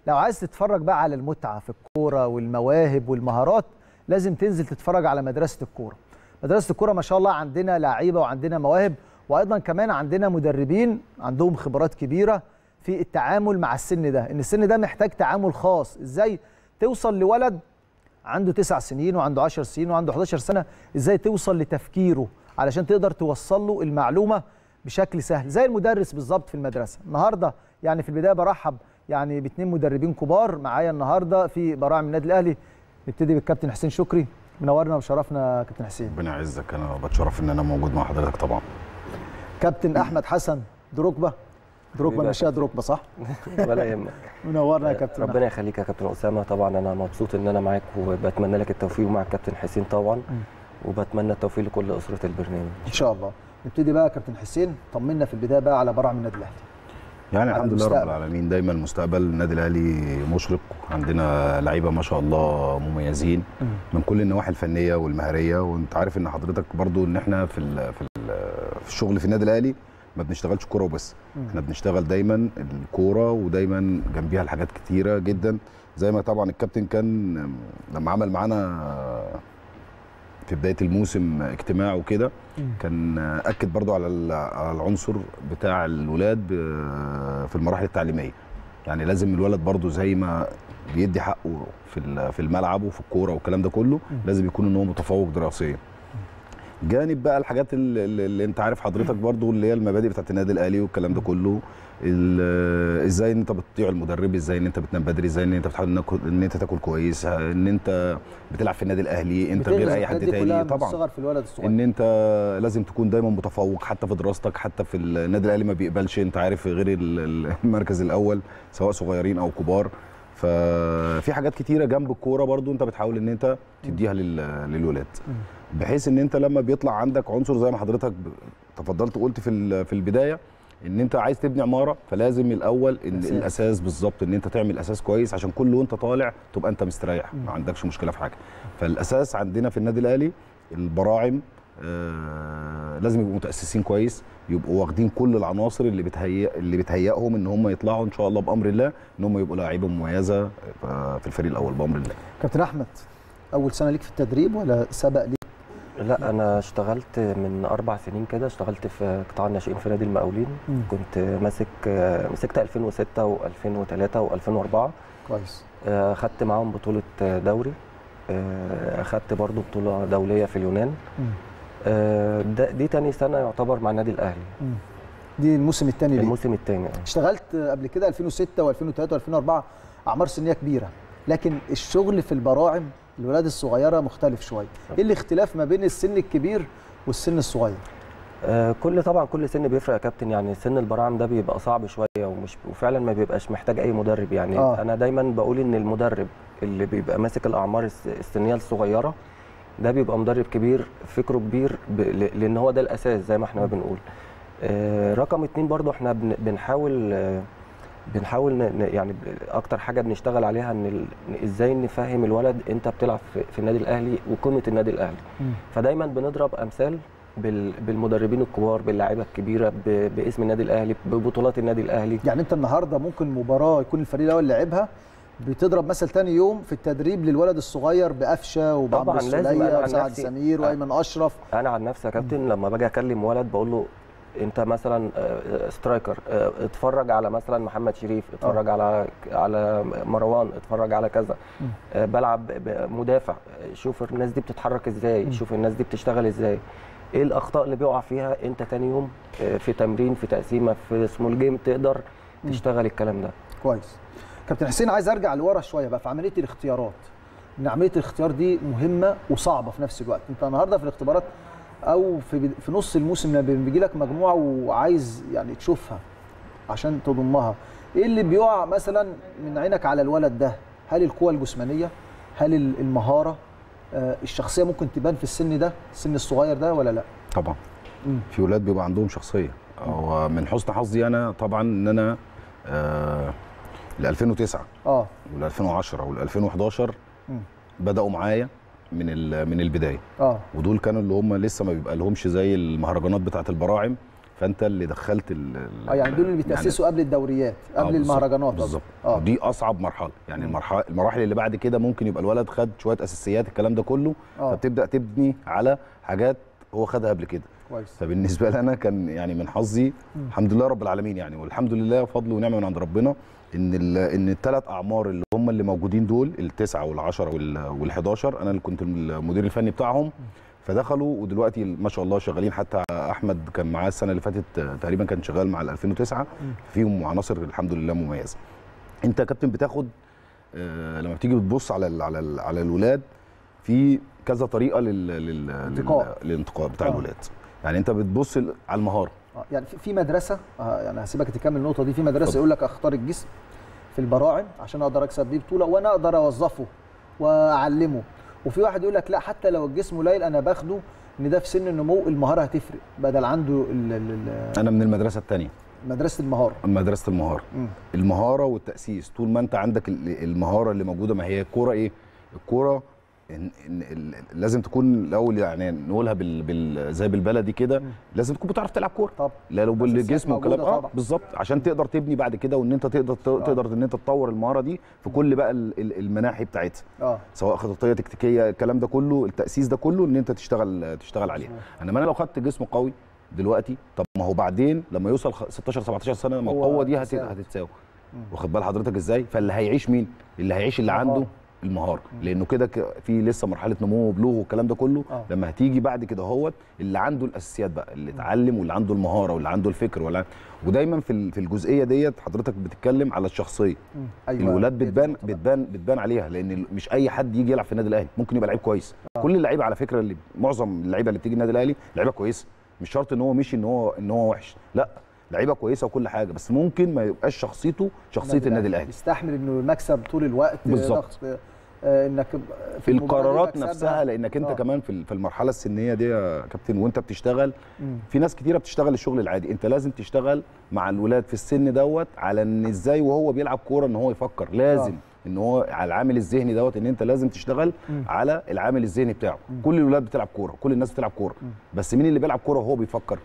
لو عايز تتفرج بقى على المتعة في الكورة والمواهب والمهارات لازم تنزل تتفرج على مدرسة الكورة. مدرسة الكورة ما شاء الله عندنا لعيبة وعندنا مواهب وأيضا كمان عندنا مدربين عندهم خبرات كبيرة في التعامل مع السن ده. إن السن ده محتاج تعامل خاص. إزاي توصل لولد عنده تسع سنين وعنده 10 سنين وعنده 11 سنة إزاي توصل لتفكيره علشان تقدر توصل له المعلومة بشكل سهل؟ زي المدرس بالظبط في المدرسة. النهارده يعني في البداية برحب يعني باثنين مدربين كبار معايا النهارده في براعم النادي الأهلي. نبتدي بالكابتن حسين شكري منورنا وشرفنا كابتن حسين. ربنا يعزك. أنا بتشرف إن أنا موجود مع حضرتك طبعا. كابتن أحمد حسن دروجبا. دروجبا مشيها دروجبا صح؟ ولا يهمك. منورنا يا كابتن. ربنا يخليك يا كابتن أسامة. طبعا أنا مبسوط إن أنا معاك وبتمنى لك التوفيق ومع الكابتن حسين طبعا. وبتمنى التوفيق لكل أسرة البرنامج. إن شاء الله. نبتدي بقى يا كابتن حسين. طمنا في البداية بقى على براعم النادي الأهلي. يعني الحمد لله رب المستقبل. العالمين. دايما مستقبل النادي الأهلي مشرق. عندنا لعيبة ما شاء الله مميزين من كل النواحي الفنية والمهارية. وأنت عارف إن حضرتك برضو إن إحنا في ال في ال في الشغل في النادي الأهلي ما بنشتغلش كورة وبس. إحنا بنشتغل دايما الكورة ودايما جنبيها الحاجات كتيرة جدا. زي ما طبعا الكابتن كان لما عمل معانا في بداية الموسم اجتماع وكده. كان أكد برضو على ال- على العنصر بتاع الولاد في المراحل التعليمية. يعني لازم الولد برضو زي ما بيدي حقه في في الملعب وفي الكورة والكلام ده كله لازم يكون إن هو متفوق دراسيا. جانب بقى الحاجات اللي, اللي انت عارف حضرتك برضو اللي هي المبادئ بتاعت النادي الأهلي والكلام ده كله. إزاي إن انت بتطيع المدرب إزاي إن انت بتنام بدري إزاي إن انت بتحاول إن انت تاكل كويس إن انت بتلعب في النادي الأهلي انت غير أي حد تاني. طبعا. في الولد الصغير. إن انت لازم تكون دايما متفوق حتى في دراستك حتى في النادي الأهلي ما بيقبلش انت عارف غير ال- ال- المركز الأول سواء صغيرين أو كبار. ففي حاجات كتيرة جنب الكورة برضو انت بتحاول إن انت تديها لل- للولاد. بحيث إن أنت لما بيطلع عندك عنصر زي ما حضرتك تفضلت وقلت في ال- في البداية إن أنت عايز تبني عمارة فلازم الأول ان أساس. الأساس بالظبط إن أنت تعمل أساس كويس عشان كل وأنت طالع تبقى أنت مستريح ما عندكش مشكلة في حاجة. فالأساس عندنا في النادي الأهلي البراعم آه لازم يبقوا متأسسين كويس يبقوا واخدين كل العناصر اللي بتهيئ اللي بتهيئهم إن هم يطلعوا إن شاء الله بأمر الله إن هم يبقوا لاعيبة مميزة آه، في الفريق الأول بأمر الله. كابتن أحمد أول سنة ليك في التدريب ولا سبق ليك؟ لا أنا اشتغلت من أربع سنين كده اشتغلت في قطاع الناشئين في نادي المقاولين. كنت ماسك مسكت 2006 و2003 و2004 كويس. آه، خدت معاهم بطولة دوري. آه، أخدت برضو بطولة دولية في اليونان. آه، ده- دي تاني سنة يعتبر مع النادي الأهلي. مم. دي الموسم الثاني الموسم الثاني اشتغلت قبل كده 2006 و2003 و2004 اعمار سنية كبيرة. لكن الشغل في البراعم الولاد الصغيرة مختلف شوية. إيه الاختلاف ما بين السن الكبير والسن الصغير؟ آه، كل طبعا كل سن بيفرق يا كابتن. يعني سن البراعم ده بيبقى صعب شوية ومش وفعلا ما بيبقاش محتاج أي مدرب. يعني آه. أنا دايما بقول إن المدرب اللي بيبقى ماسك الأعمار الس- السنية الصغيرة ده بيبقى مدرب كبير فكره كبير ب... لأن هو ده الأساس زي ما إحنا ما بنقول. آه، رقم اتنين برضو إحنا بن... بنحاول آه، بنحاول يعني أكتر حاجة بنشتغل عليها ان إزاي نفهم الولد انت بتلعب في, في النادي الاهلي وقيمة النادي الاهلي. فدايما بنضرب امثال بال- بالمدربين الكبار باللاعيبة الكبيرة باسم النادي الاهلي ببطولات النادي الاهلي. يعني انت النهارده ممكن مباراة يكون الفريق الأول لعبها بتضرب مثل تاني يوم في التدريب للولد الصغير بقفشة أنا عن وسعد سمير وأيمن أشرف. أنا عن نفسي يا كابتن لما باجي أكلم ولد بقول له انت مثلا آه، striker آه، اتفرج على مثلا محمد شريف اتفرج على على مروان اتفرج على كذا. آه، بلعب مدافع. آه، شوف الناس دي بتتحرك إزاي شوف الناس دي بتشتغل إزاي. إيه الاخطاء اللي بيقع فيها انت تاني يوم؟ آه، في تمرين في تقسيمة في small game تقدر تشتغل الكلام ده. كويس. كابتن حسين عايز ارجع لورا شوية بقى في عملية الاختيارات. ان عمليه الاختيار دي مهمة وصعبة في نفس الوقت. انت النهارده في الاختبارات أو في في نص الموسم لما بيجي لك مجموعة وعايز يعني تشوفها عشان تضمها. إيه اللي بيقع مثلا من عينك على الولد ده؟ هل القوة الجسمانية؟ هل ال- المهارة؟ آه، الشخصية ممكن تبان في السن ده؟ السن الصغير ده ولا لأ؟ طبعا. مم. في ولاد بيبقى عندهم شخصية. هو من حسن حظي أنا طبعا إن أنا آه ل 2009 آه. وال 2010 وال 2011 مم. بدأوا معايا. من من البداية. آه. ودول كانوا اللي هم لسه ما بيبقى لهمش زي المهرجانات بتاعه البراعم. فأنت اللي دخلت ال آه يعني دول اللي بيتأسسوا قبل الدوريات آه، قبل بالظبط، المهرجانات. بالظبط. آه. دي أصعب مرحلة. يعني المرحله المراحل اللي بعد كده ممكن يبقى الولد خد شوية أساسيات الكلام ده كله آه. فبتبدأ تبني على حاجات هو خدها قبل كده. كويس. فبالنسبة لي أنا كان يعني من حظي. الحمد لله رب العالمين يعني والحمد لله فضل ونعمة من عند ربنا. إن إن الثلاث أعمار اللي هم اللي موجودين دول التسعة والعشرة وال 11 أنا اللي كنت المدير الفني بتاعهم فدخلوا ودلوقتي ما شاء الله شغالين حتى أحمد كان معاه السنة اللي فاتت تقريبا كان شغال مع ال 2009 فيهم عناصر الحمد لله مميزه أنت يا كابتن بتاخد آه، لما بتيجي بتبص على ال على ال على الولاد في كذا طريقة لل لل انتقاء. لل- للانتقاء بتاع. الولاد يعني أنت بتبص على المهارة يعني في- مدرسة آه، يعني هسيبك تكمل النقطة دي في مدرسة يقول لك أختار الجسم في البراعم عشان أقدر أكسب بيه بطولة وأنا أقدر أوظفه وأعلمه. وفي واحد يقول لك لا حتى لو الجسم قليل أنا باخده إن ده في سن النمو المهارة هتفرق بدل عنده ال- ال- ال- أنا من المدرسة الثانية مدرسة المهارة. مدرسة المهارة. المهارة والتأسيس طول ما أنت عندك ال- المهارة اللي موجودة ما هي الكورة إيه؟ الكورة إن لازم تكون الأول يعني نقولها بال بال زي بالبلدي كده لازم تكون بتعرف تلعب كورة. طب لا لو بالجسم والكلام آه. بالظبط. عشان تقدر تبني بعد كده وإن أنت تقدر تقدر إن أنت تطور المهارة دي في كل بقى ال- ال- المناحي بتاعتها. آه. سواء خططية تكتيكية الكلام ده كله التأسيس ده كله إن أنت تشتغل تشتغل عليه إنما أنا لو خدت جسم قوي دلوقتي طب ما هو بعدين لما يوصل خ- 16 17 سنة ما القوة دي. هتتساوي. واخد بال حضرتك إزاي؟ فاللي هيعيش مين؟ اللي هيعيش اللي المهارة. عنده المهاره لأنه كده في لسه مرحلة نمو وبلوغ والكلام ده كله. آه. لما هتيجي بعد كده هوت اللي عنده الأساسيات بقى اللي اتعلم واللي عنده المهارة واللي عنده الفكر ولا ودايما في في الجزئية ديت حضرتك بتتكلم على الشخصية. أيوه. الولاد بتبان. بتبان بتبان عليها لأن مش أي حد يجي يلعب في النادي الأهلي. ممكن يبقى لعيب كويس. آه. كل اللعيبة على فكرة اللي معظم اللعيبة اللي بتيجي النادي الأهلي لعيبة كويسة. مش شرط إن هو مشي إن هو إن هو وحش. لأ لعيبة كويسة وكل حاجة. بس ممكن ما يبقاش شخصيته شخصية النادي الأهلي. يستحمل إنه المكسب طول الوقت بالظبط. آه، إنك في القرارات. نفسها لأنك أنت آه. كمان في ال- في المرحلة السنية دي يا كابتن وأنت بتشتغل مم. في ناس كتيرة بتشتغل الشغل العادي أنت لازم تشتغل مع الولاد في السن دوت على إن إزاي وهو بيلعب كورة إن هو يفكر لازم آه. إن هو على العامل الذهني دوت إن أنت لازم تشتغل مم. على العامل الذهني بتاعه مم. كل الولاد بتلعب كورة كل الناس بتلعب كورة. بس مين اللي بيلعب كورة وهو بيفكر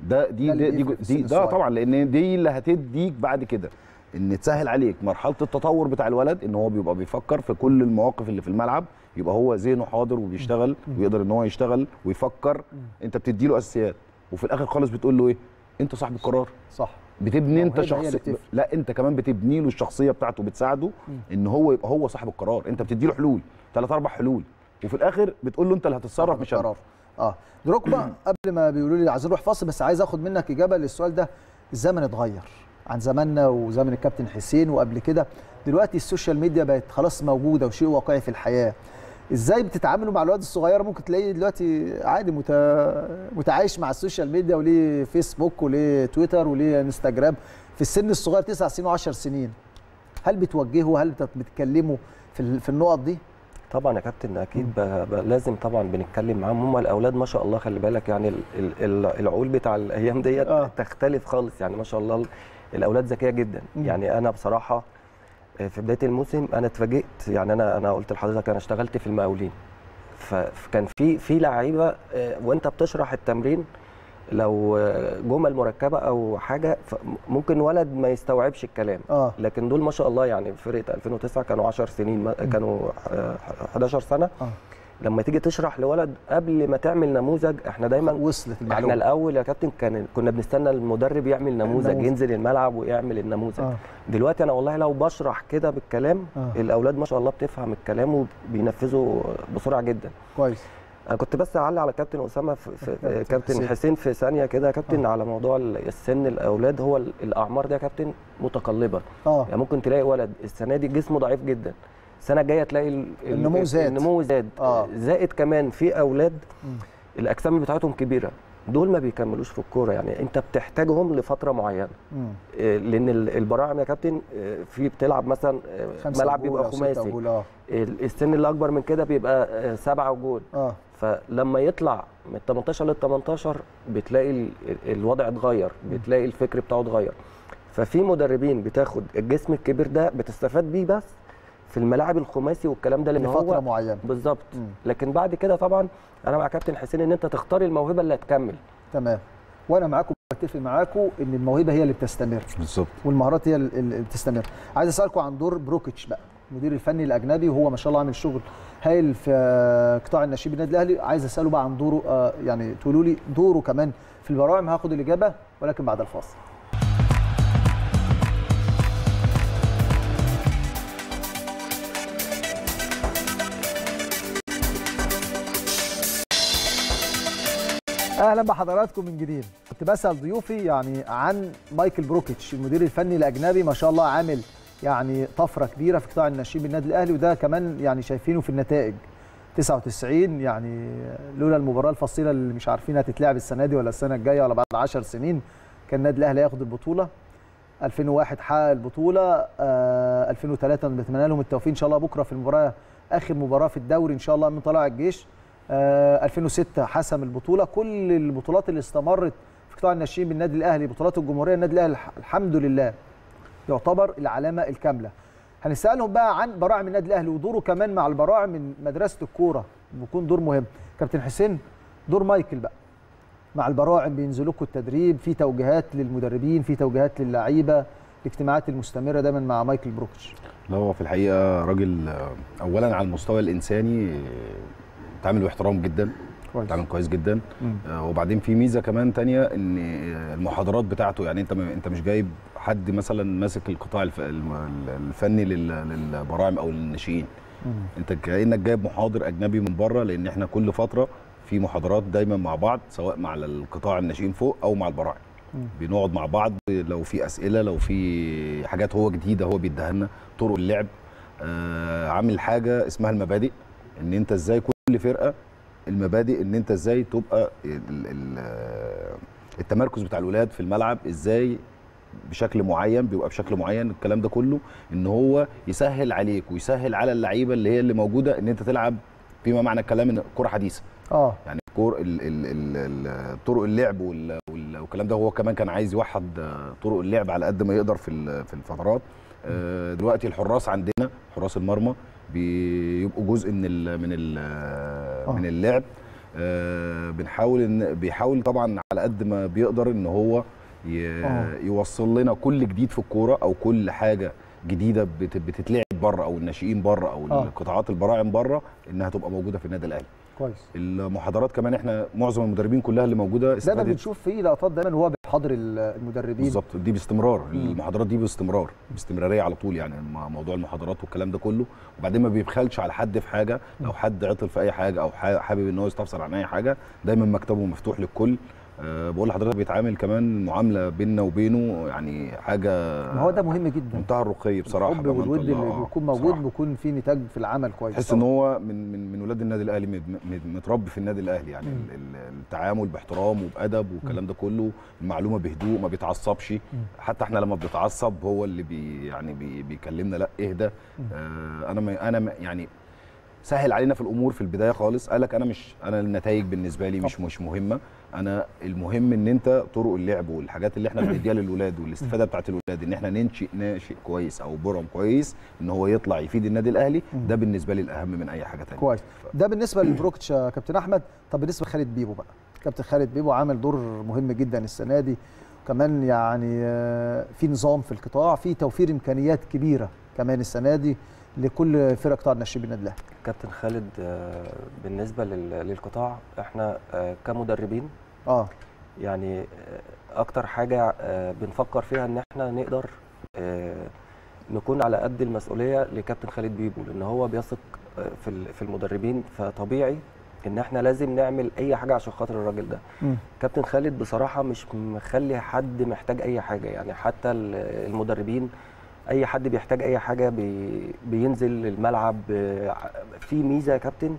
ده دي ده دي, دي, دي ده. طبعا لأن دي اللي هتديك بعد كده إن تسهل عليك مرحلة التطور بتاع الولد إن هو بيبقى بيفكر في كل المواقف اللي في الملعب يبقى هو ذهنه حاضر وبيشتغل ويقدر إن هو يشتغل ويفكر. أنت بتدي له أساسيات وفي الآخر خالص بتقول له إيه؟ أنت صاحب القرار. صح. بتبني أنت شخص. لا أنت كمان بتبني له الشخصية بتاعته بتساعده إن هو يبقى هو صاحب القرار. أنت بتدي له حلول ثلاث أربع حلول وفي الآخر بتقول له أنت اللي هتتصرف مش أنا. قرار آه. دروكبا قبل ما بيقولوا لي عايزين نروح فاصل بس عايز آخد منك إجابة للسؤال ده. الزمن اتغير. عن زماننا وزمن الكابتن حسين وقبل كده. دلوقتي ال social media بقت خلاص موجودة وشيء واقعي في الحياة. إزاي بتتعاملوا مع الولاد الصغيره ممكن تلاقيه دلوقتي عادي مت... متعايش مع ال social media وليه فيسبوك وليه تويتر وليه انستجرام في السن الصغير 9 سنين و10 سنين. هل بتوجهوا هل بت- بتتكلموا في ال- في النقط دي؟ طبعا يا كابتن أكيد ب... ب... لازم طبعا بنتكلم معاهم. هم الأولاد ما شاء الله خلي بالك يعني ال... ال... ال- العقول بتاع الأيام ديت آه. تختلف خالص. يعني ما شاء الله ال- الأولاد ذكية جدا. مم. يعني أنا بصراحة آه، في بداية الموسم أنا اتفاجئت. يعني أنا أنا قلت لحضرتك أنا اشتغلت في المقاولين. فكان في في لعيبة آه، وأنت بتشرح التمرين لو آه، جمل مركبة أو حاجة ممكن ولد ما يستوعبش الكلام. آه. لكن دول ما شاء الله يعني فرقة 2009 كانوا 10 سنين كانوا آه، 11 سنة. آه. لما تيجي تشرح لولد قبل ما تعمل نموذج إحنا دايما وصلت إحنا المعلومه الأول يا كابتن كان كنا بنستنى المدرب يعمل نموذج النموذج. ينزل الملعب ويعمل النموذج. آه. دلوقتي أنا والله لو بشرح كده بالكلام آه. الأولاد ما شاء الله بتفهم الكلام وبينفذوا بسرعة جدا. كويس. أنا كنت بس أعلق على كابتن أسامة في, في كابتن حسين. في ثانية كده يا كابتن على موضوع ال- السن الأولاد. هو ال- الأعمار ده يا كابتن متقلبة. آه. يعني ممكن تلاقي ولد السنة دي جسمه ضعيف جدا. السنة الجاية تلاقي ال- ال- النمو زاد. النمو زاد. آه. زائد كمان في أولاد. الأجسام بتاعتهم كبيرة. دول ما بيكملوش في الكورة يعني. أنت بتحتاجهم لفترة معينة. مم. إيه، لأن ال- البراعم يا كابتن إيه، في بتلعب مثلا خمسة ملعب بيبقى خماسي. ال- السن اللي أكبر من كده بيبقى آه، سبعة وجول آه. فلما يطلع من 18 لل 18 بتلاقي ال- ال- الوضع اتغير. بتلاقي الفكر بتاعه اتغير. ففي مدربين بتاخد الجسم الكبير ده بتستفاد بيه بس في الملاعب الخماسي والكلام ده لأن لفترة هو معينة. بالظبط. لكن بعد كده طبعا أنا مع كابتن حسين إن أنت تختار الموهبة اللي هتكمل. تمام. وأنا معاكم بتفق معاكم إن الموهبة هي اللي بتستمر. بالظبط. والمهارات هي ال- اللي بتستمر. عايز أسألكم عن دور بروكيتش بقى المدير الفني الأجنبي وهو ما شاء الله عامل شغل هايل في قطاع الناشئين بالنادي الأهلي. عايز أسأله بقى عن دوره آه، يعني تقولوا لي دوره كمان في البراعم هاخد الإجابة ولكن بعد الفاصل. أهلا بحضراتكم من جديد. كنت بسأل ضيوفي يعني عن مايكل بروكيتش المدير الفني الأجنبي ما شاء الله عامل يعني طفرة كبيرة في قطاع الناشئين بالنادي الأهلي وده كمان يعني شايفينه في النتائج. 99 يعني لولا المباراة الفصيلة اللي مش عارفين هتتلعب السنة دي ولا السنة الجاية ولا بعد 10 سنين كان النادي الأهلي هياخد البطولة. 2001 حقق البطولة آه 2003 بنتمنى لهم التوفيق إن شاء الله بكرة في المباراة آخر مباراة في الدوري إن شاء الله من طلائع الجيش. 2006 حسم البطولة. كل البطولات اللي استمرت في قطاع الناشئين بالنادي الأهلي بطولات الجمهورية النادي الأهلي الح- الحمد لله يعتبر العلامة الكاملة. هنسألهم بقى عن براعم النادي الأهلي ودوره كمان مع البراعم من مدرسة الكورة. بيكون دور مهم. كابتن حسين دور مايكل بقى. مع البراعم بينزلوا لكم التدريب في توجيهات للمدربين في توجيهات للعيبة الاجتماعات المستمرة دايما مع مايكل بروكش لا هو في الحقيقة راجل آه، اولا على المستوى الإنساني بيتعامل باحترام جدا كويس بيتعامل كويس جدا. آه، وبعدين في ميزة كمان تانية إن آه، المحاضرات بتاعته يعني أنت م- أنت مش جايب حد مثلا ماسك القطاع الف- الفني لل- للبراعم أو للناشئين. أنت كأنك جايب محاضر أجنبي من بره لأن إحنا كل فترة في محاضرات دايما مع بعض سواء مع القطاع الناشئين فوق أو مع البراعم. بنقعد مع بعض لو في أسئلة لو في حاجات هو جديدة هو بيديها لنا طرق اللعب آه عامل حاجة اسمها المبادئ إن أنت إزاي كل فرقة المبادئ إن أنت إزاي تبقى ال ال التمركز بتاع الولاد في الملعب إزاي بشكل معين بيبقى بشكل معين الكلام ده كله إن هو يسهل عليك ويسهل على اللعيبة اللي هي اللي موجودة إن أنت تلعب فيما معنى الكلام إن كرة حديثة. آه. يعني كور ال ال ال طرق اللعب وال- وال- والكلام ده هو كمان كان عايز يوحد طرق اللعب على قد ما يقدر في في الفترات. آه، دلوقتي الحراس عندنا حراس المرمى بيبقوا جزء من ال من ال من اللعب آه، بنحاول إن بيحاول طبعا على قد ما بيقدر إن هو آه. يوصل لنا كل جديد في الكورة أو كل حاجة جديدة بت- بتتلعب بره أو الناشئين بره أو آه. القطاعات البراعم بره إنها تبقى موجودة في النادي الأهلي كويس. المحاضرات كمان إحنا معظم المدربين كلها اللي موجودة دايما بنشوف فيه لقطات دايما وهو بيحاضر ال- المدربين. بالظبط. دي باستمرار. مم. المحاضرات دي باستمرار باستمرارية على طول يعني موضوع المحاضرات والكلام ده كله. وبعدين ما بيبخلش على حد في حاجة لو حد عطل في أي حاجة أو حابب إن هو يستفسر عن أي حاجة. دايما مكتبه مفتوح للكل. أه بقول لحضرتك بيتعامل كمان معاملة بيننا وبينه يعني حاجة ما هو ده مهم جدا. منتهى الرقي بصراحة الحب والود. اللي آه، بيكون موجود بيكون فيه نتاج في العمل كويس. تحس إن هو من من من ولاد النادي الأهلي مت- مت- متربي في النادي الأهلي يعني. مم. ال- ال- التعامل باحترام وبأدب والكلام ده كله المعلومة بهدوء ما بيتعصبش. حتى إحنا لما بنتعصب هو اللي بي يعني بي بيكلمنا لأ اهدى آه أنا ما أنا ما يعني سهل علينا في الأمور في البداية خالص. قال لك أنا مش أنا النتائج بالنسبة لي مش مش مهمة. أنا المهم ان انت طرق اللعب والحاجات اللي إحنا بنديها للولاد والاستفاده بتاعت الولاد ان إحنا ننشئ ناشئ كويس أو برم كويس ان هو يطلع يفيد النادي الاهلي ده بالنسبة لي الاهم من اي حاجة ثانية كويس. ده بالنسبة للبروكتش يا كابتن أحمد. طب بالنسبة لخالد بيبو بقى. كابتن خالد بيبو عامل دور مهم جدا السنة دي. كمان يعني آه، في نظام في القطاع في توفير إمكانيات كبيرة كمان السنة دي. لكل فرق قطاع الناشئين بالنادي الاهلي كابتن خالد آه، بالنسبة لل- للقطاع إحنا آه، كمدربين آه. يعني آه، أكتر حاجة بنفكر فيها إن إحنا نقدر نكون على قد المسؤولية لكابتن خالد بيبو لأن هو بيثق في ال- في المدربين. فطبيعي إن إحنا لازم نعمل أي حاجة عشان خاطر الراجل ده. مم. كابتن خالد بصراحة مش مخلي حد محتاج أي حاجة يعني حتى ال- المدربين أي حد بيحتاج أي حاجة بي بينزل الملعب آه، في ميزة يا كابتن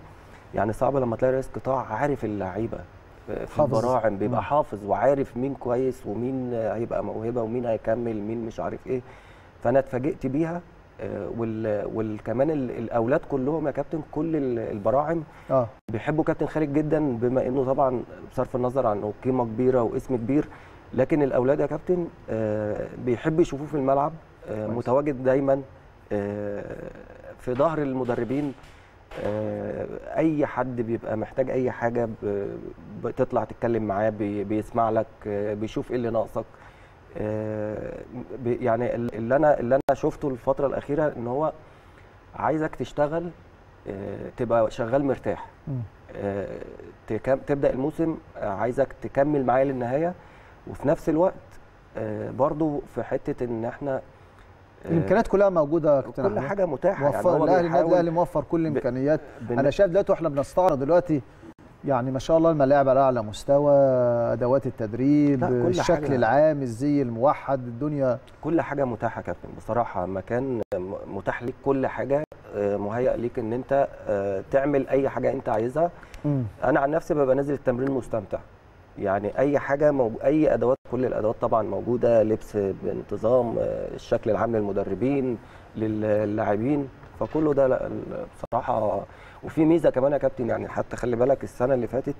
يعني صعب لما تلاقي رئيس قطاع عارف اللعيبة آه، في. البراعم بيبقى. حافظ وعارف مين كويس ومين آه، هيبقى موهبة ومين هيكمل مين مش عارف إيه فأنا اتفاجئت بيها آه، وال وكمان الأولاد كلهم يا كابتن كل ال- البراعم آه بيحبوا كابتن خالد جدا بما إنه طبعا بصرف النظر عن قيمة كبيرة واسم كبير لكن الأولاد يا كابتن آه، بيحبوا يشوفوه في الملعب آه،. متواجد دايما آه، في ظهر المدربين آه، أي حد بيبقى محتاج أي حاجة بتطلع تتكلم معاه بي- بيسمع لك آه، بيشوف إيه اللي ناقصك. آه، يعني اللي أنا اللي أنا شفته الفترة الأخيرة إن هو عايزك تشتغل آه، تبقى شغال مرتاح. آه، تبدأ الموسم آه، عايزك تكمل معايا للنهاية. وفي نفس الوقت آه، برضو في حتة إن إحنا آه، الإمكانيات كلها موجودة كل. حاجة متاحة يعني موفر هو الأهلي النادي الأهلي موفر كل الإمكانيات بن- أنا شايف دلوقتي وإحنا بنستعرض دلوقتي يعني ما شاء الله الملاعب على أعلى مستوى أدوات التدريب الشكل حاجة. العام الزي الموحد الدنيا كل حاجة متاحة يا كابتن بصراحة مكان م- متاح ليك كل حاجة آه، مهيأ ليك إن أنت آه، تعمل أي حاجة أنت عايزها مم. أنا عن نفسي ببقى نازل التمرين مستمتع يعني أي حاجة موج... أي أدوات كل الأدوات طبعا موجودة لبس بانتظام آه، الشكل العام للمدربين للاعبين فكله ده لا، بصراحة وفي ميزة كمان يا كابتن يعني حتى خلي بالك السنة اللي فاتت.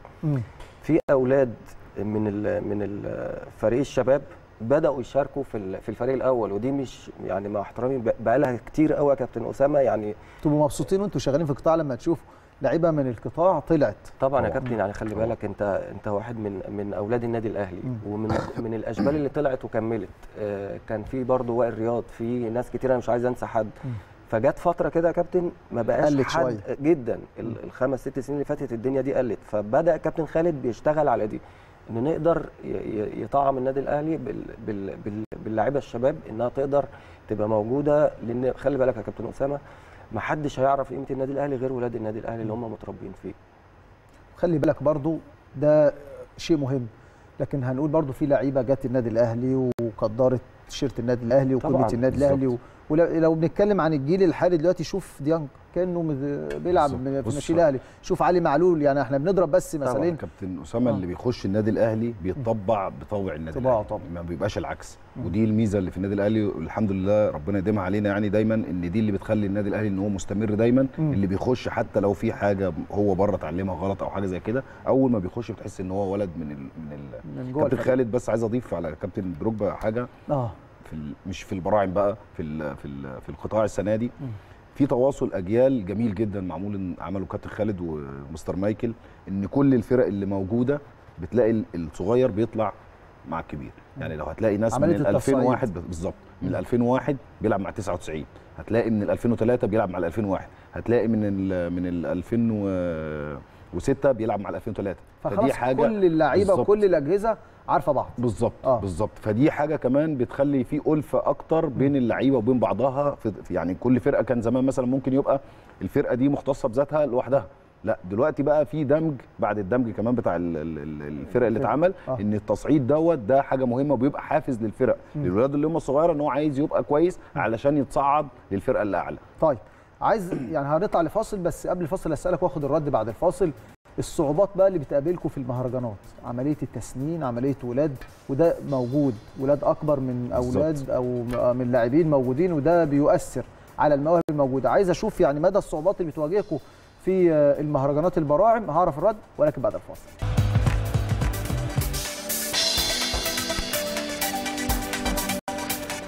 في أولاد من ال من ال- فريق الشباب بدأوا يشاركوا في في الفريق الأول ودي مش يعني مع احترامي بقى لها كتير قوي يا كابتن أسامة يعني تبقوا مبسوطين وأنتوا شغالين في القطاع لما تشوفوا لعيبه من القطاع طلعت طبعا يا. كابتن يعني خلي بالك أنت أنت واحد من من أولاد النادي الأهلي. ومن من الأشبال اللي طلعت وكملت آه، كان في برضه وائل رياض في ناس كتير أنا مش عايز أنسى حد. فجت فترة كده يا كابتن ما بقاش قلت حد شوية. جدا ال- الخمس ست سنين اللي فاتت الدنيا دي قلت فبدأ كابتن خالد بيشتغل على دي إن نقدر يطعم النادي الأهلي بال بال بال باللاعيبه الشباب إنها تقدر تبقى موجودة لأن خلي بالك يا كابتن أسامة ما حدش هيعرف قيمة النادي الأهلي غير ولاد النادي الأهلي اللي هم متربيين فيه خلي بالك برضو ده شيء مهم لكن هنقول برضو في لعيبة جت النادي الأهلي وقدرت تيشيرت النادي الأهلي وقيمة طبعاً، النادي. الأهلي ولو بنتكلم عن الجيل الحالي دلوقتي شوف ديانج كأنه بيلعب في الناشئين الأهلي شوف علي معلول يعني إحنا بنضرب بس طبعاً. مثالين كابتن أسامة آه. اللي بيخش النادي الأهلي بيتطبع بطبع النادي الأهلي طبعا. ما بيبقاش العكس مم. ودي الميزة اللي في النادي الأهلي والحمد لله ربنا يديمها علينا يعني دايما إن دي اللي بتخلي النادي الأهلي إن هو مستمر دايما مم. اللي بيخش حتى لو في حاجة هو بره اتعلمها غلط أو حاجة زي كده أول ما بيخش بتحس إن هو ولد من ال من ال من كابتن. خالد بس عايز أضيف على كابتن دروجبا حاجة آه في ال- مش في البراعم بقى في ال في ال في القطاع السنة دي. في تواصل أجيال جميل جدا معمول عمله كابتن خالد ومستر مايكل إن كل الفرق اللي موجودة بتلاقي ال- الصغير بيطلع مع الكبير. يعني لو هتلاقي ناس من عملية ال التصعيد. 2001 ب- بالظبط. من ال 2001 بيلعب مع 99 هتلاقي من ال 2003 بيلعب مع ال 2001 هتلاقي من ال من ال 2006 بيلعب مع ال 2003 فخلاص كل اللعيبة. وكل الأجهزة عارفة بعض. بالظبط آه. بالظبط. فدي حاجة كمان بتخلي في الفه أكتر بين اللعيبة وبين بعضها في يعني كل فرقة كان زمان مثلا ممكن يبقى الفرقة دي مختصة بذاتها لوحدها. لا دلوقتي بقى في دمج بعد الدمج كمان بتاع ال- ال- ال- الفرق اللي اتعمل آه. إن التصعيد دوت ده حاجة مهمة وبيبقى حافز للفرق. للولاد اللي هم الصغيره إن هو عايز يبقى كويس علشان يتصعد للفرقة اللي أعلى. طيب عايز يعني هنطلع لفاصل بس قبل الفاصل اسالك واخد الرد بعد الفاصل. الصعوبات بقى اللي بتقابلكم في المهرجانات. عملية التسنين عملية ولاد وده موجود. ولاد أكبر من أولاد. أو من لاعبين موجودين وده بيؤثر على المواهب الموجودة. عايز أشوف يعني مدى الصعوبات اللي بتواجهكم في المهرجانات البراعم. هعرف الرد ولكن بعد الفاصل.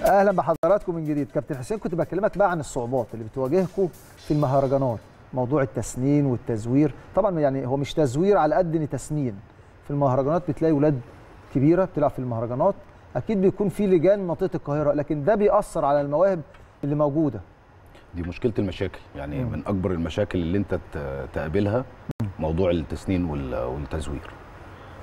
أهلا بحضراتكم من جديد. كابتن حسين كنت بكلمك بقى عن الصعوبات اللي بتواجهكم في المهرجانات. موضوع التسنين والتزوير. طبعا يعني هو مش تزوير على قد إن تسنين. في المهرجانات بتلاقي ولاد كبيرة بتلعب في المهرجانات. أكيد بيكون في لجان من منطقة القاهرة لكن ده بيأثر على المواهب اللي موجودة. دي مشكلة المشاكل يعني مم. من أكبر المشاكل اللي أنت تقابلها موضوع التسنين وال- والتزوير.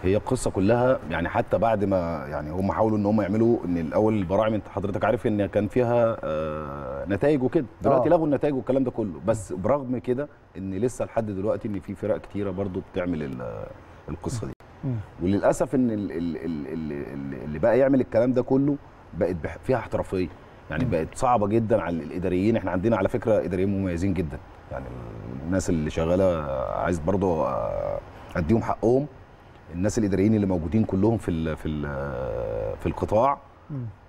هي القصة كلها يعني حتى بعد ما يعني هم حاولوا إن هم يعملوا إن الأول البراعم أنت حضرتك عارف إن كان فيها آه نتائج وكده. دلوقتي آه. لغوا النتائج والكلام ده كله. بس برغم كده إن لسه لحد دلوقتي إن في فرق كتيرة برضو بتعمل ال- القصة دي. وللأسف إن ال- ال- ال- ال- اللي بقى يعمل الكلام ده كله بقت فيها احترافية. يعني. بقت صعبة جدا على الإداريين. إحنا عندنا على فكرة إداريين مميزين جدا. يعني الناس اللي شغالة عايز برضو آه، أديهم حقهم. الناس الإداريين اللي موجودين كلهم في ال في ال في القطاع.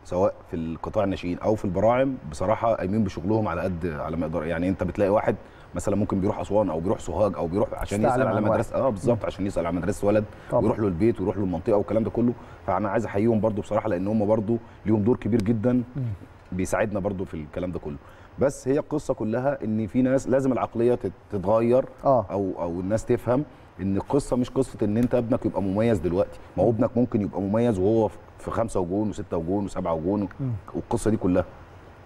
سواء في القطاع الناشئين أو في البراعم بصراحة قايمين بشغلهم على قد على ما يقدر يعني أنت بتلاقي واحد مثلا ممكن بيروح أسوان أو بيروح سوهاج أو بيروح عشان يسأل على مدرسة آه بالظبط عشان يسأل على مدرسة ولد طبعا. ويروح له البيت ويروح له المنطقة والكلام ده كله فأنا عايز أحييهم برضو بصراحة لأن هم برضو ليهم دور كبير جدا. بيساعدنا برضو في الكلام ده كله بس هي القصة كلها إن في ناس لازم العقلية تت- تتغير آه أو أو الناس تفهم إن القصة مش قصة إن أنت ابنك يبقى مميز دلوقتي. ما هو ابنك ممكن يبقى مميز وهو في خمسة وجون وستة وجون وسبعة وجون. والقصة دي كلها.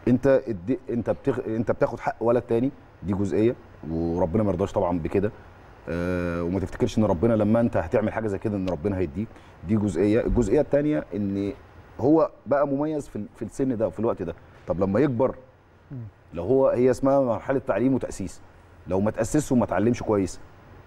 أنت أنت بتخ... أنت بتاخد حق ولد تاني دي جزئية وربنا ما يرضاش طبعا بكده. آه وما تفتكرش إن ربنا لما أنت هتعمل حاجة زي كده إن ربنا هيديك. دي جزئية. الجزئية الثانية إن هو بقى مميز في في السن ده وفي الوقت ده. طب لما يكبر. لو هو هي اسمها مرحلة تعليم وتأسيس. لو ما تأسسش وما اتعلمش كويس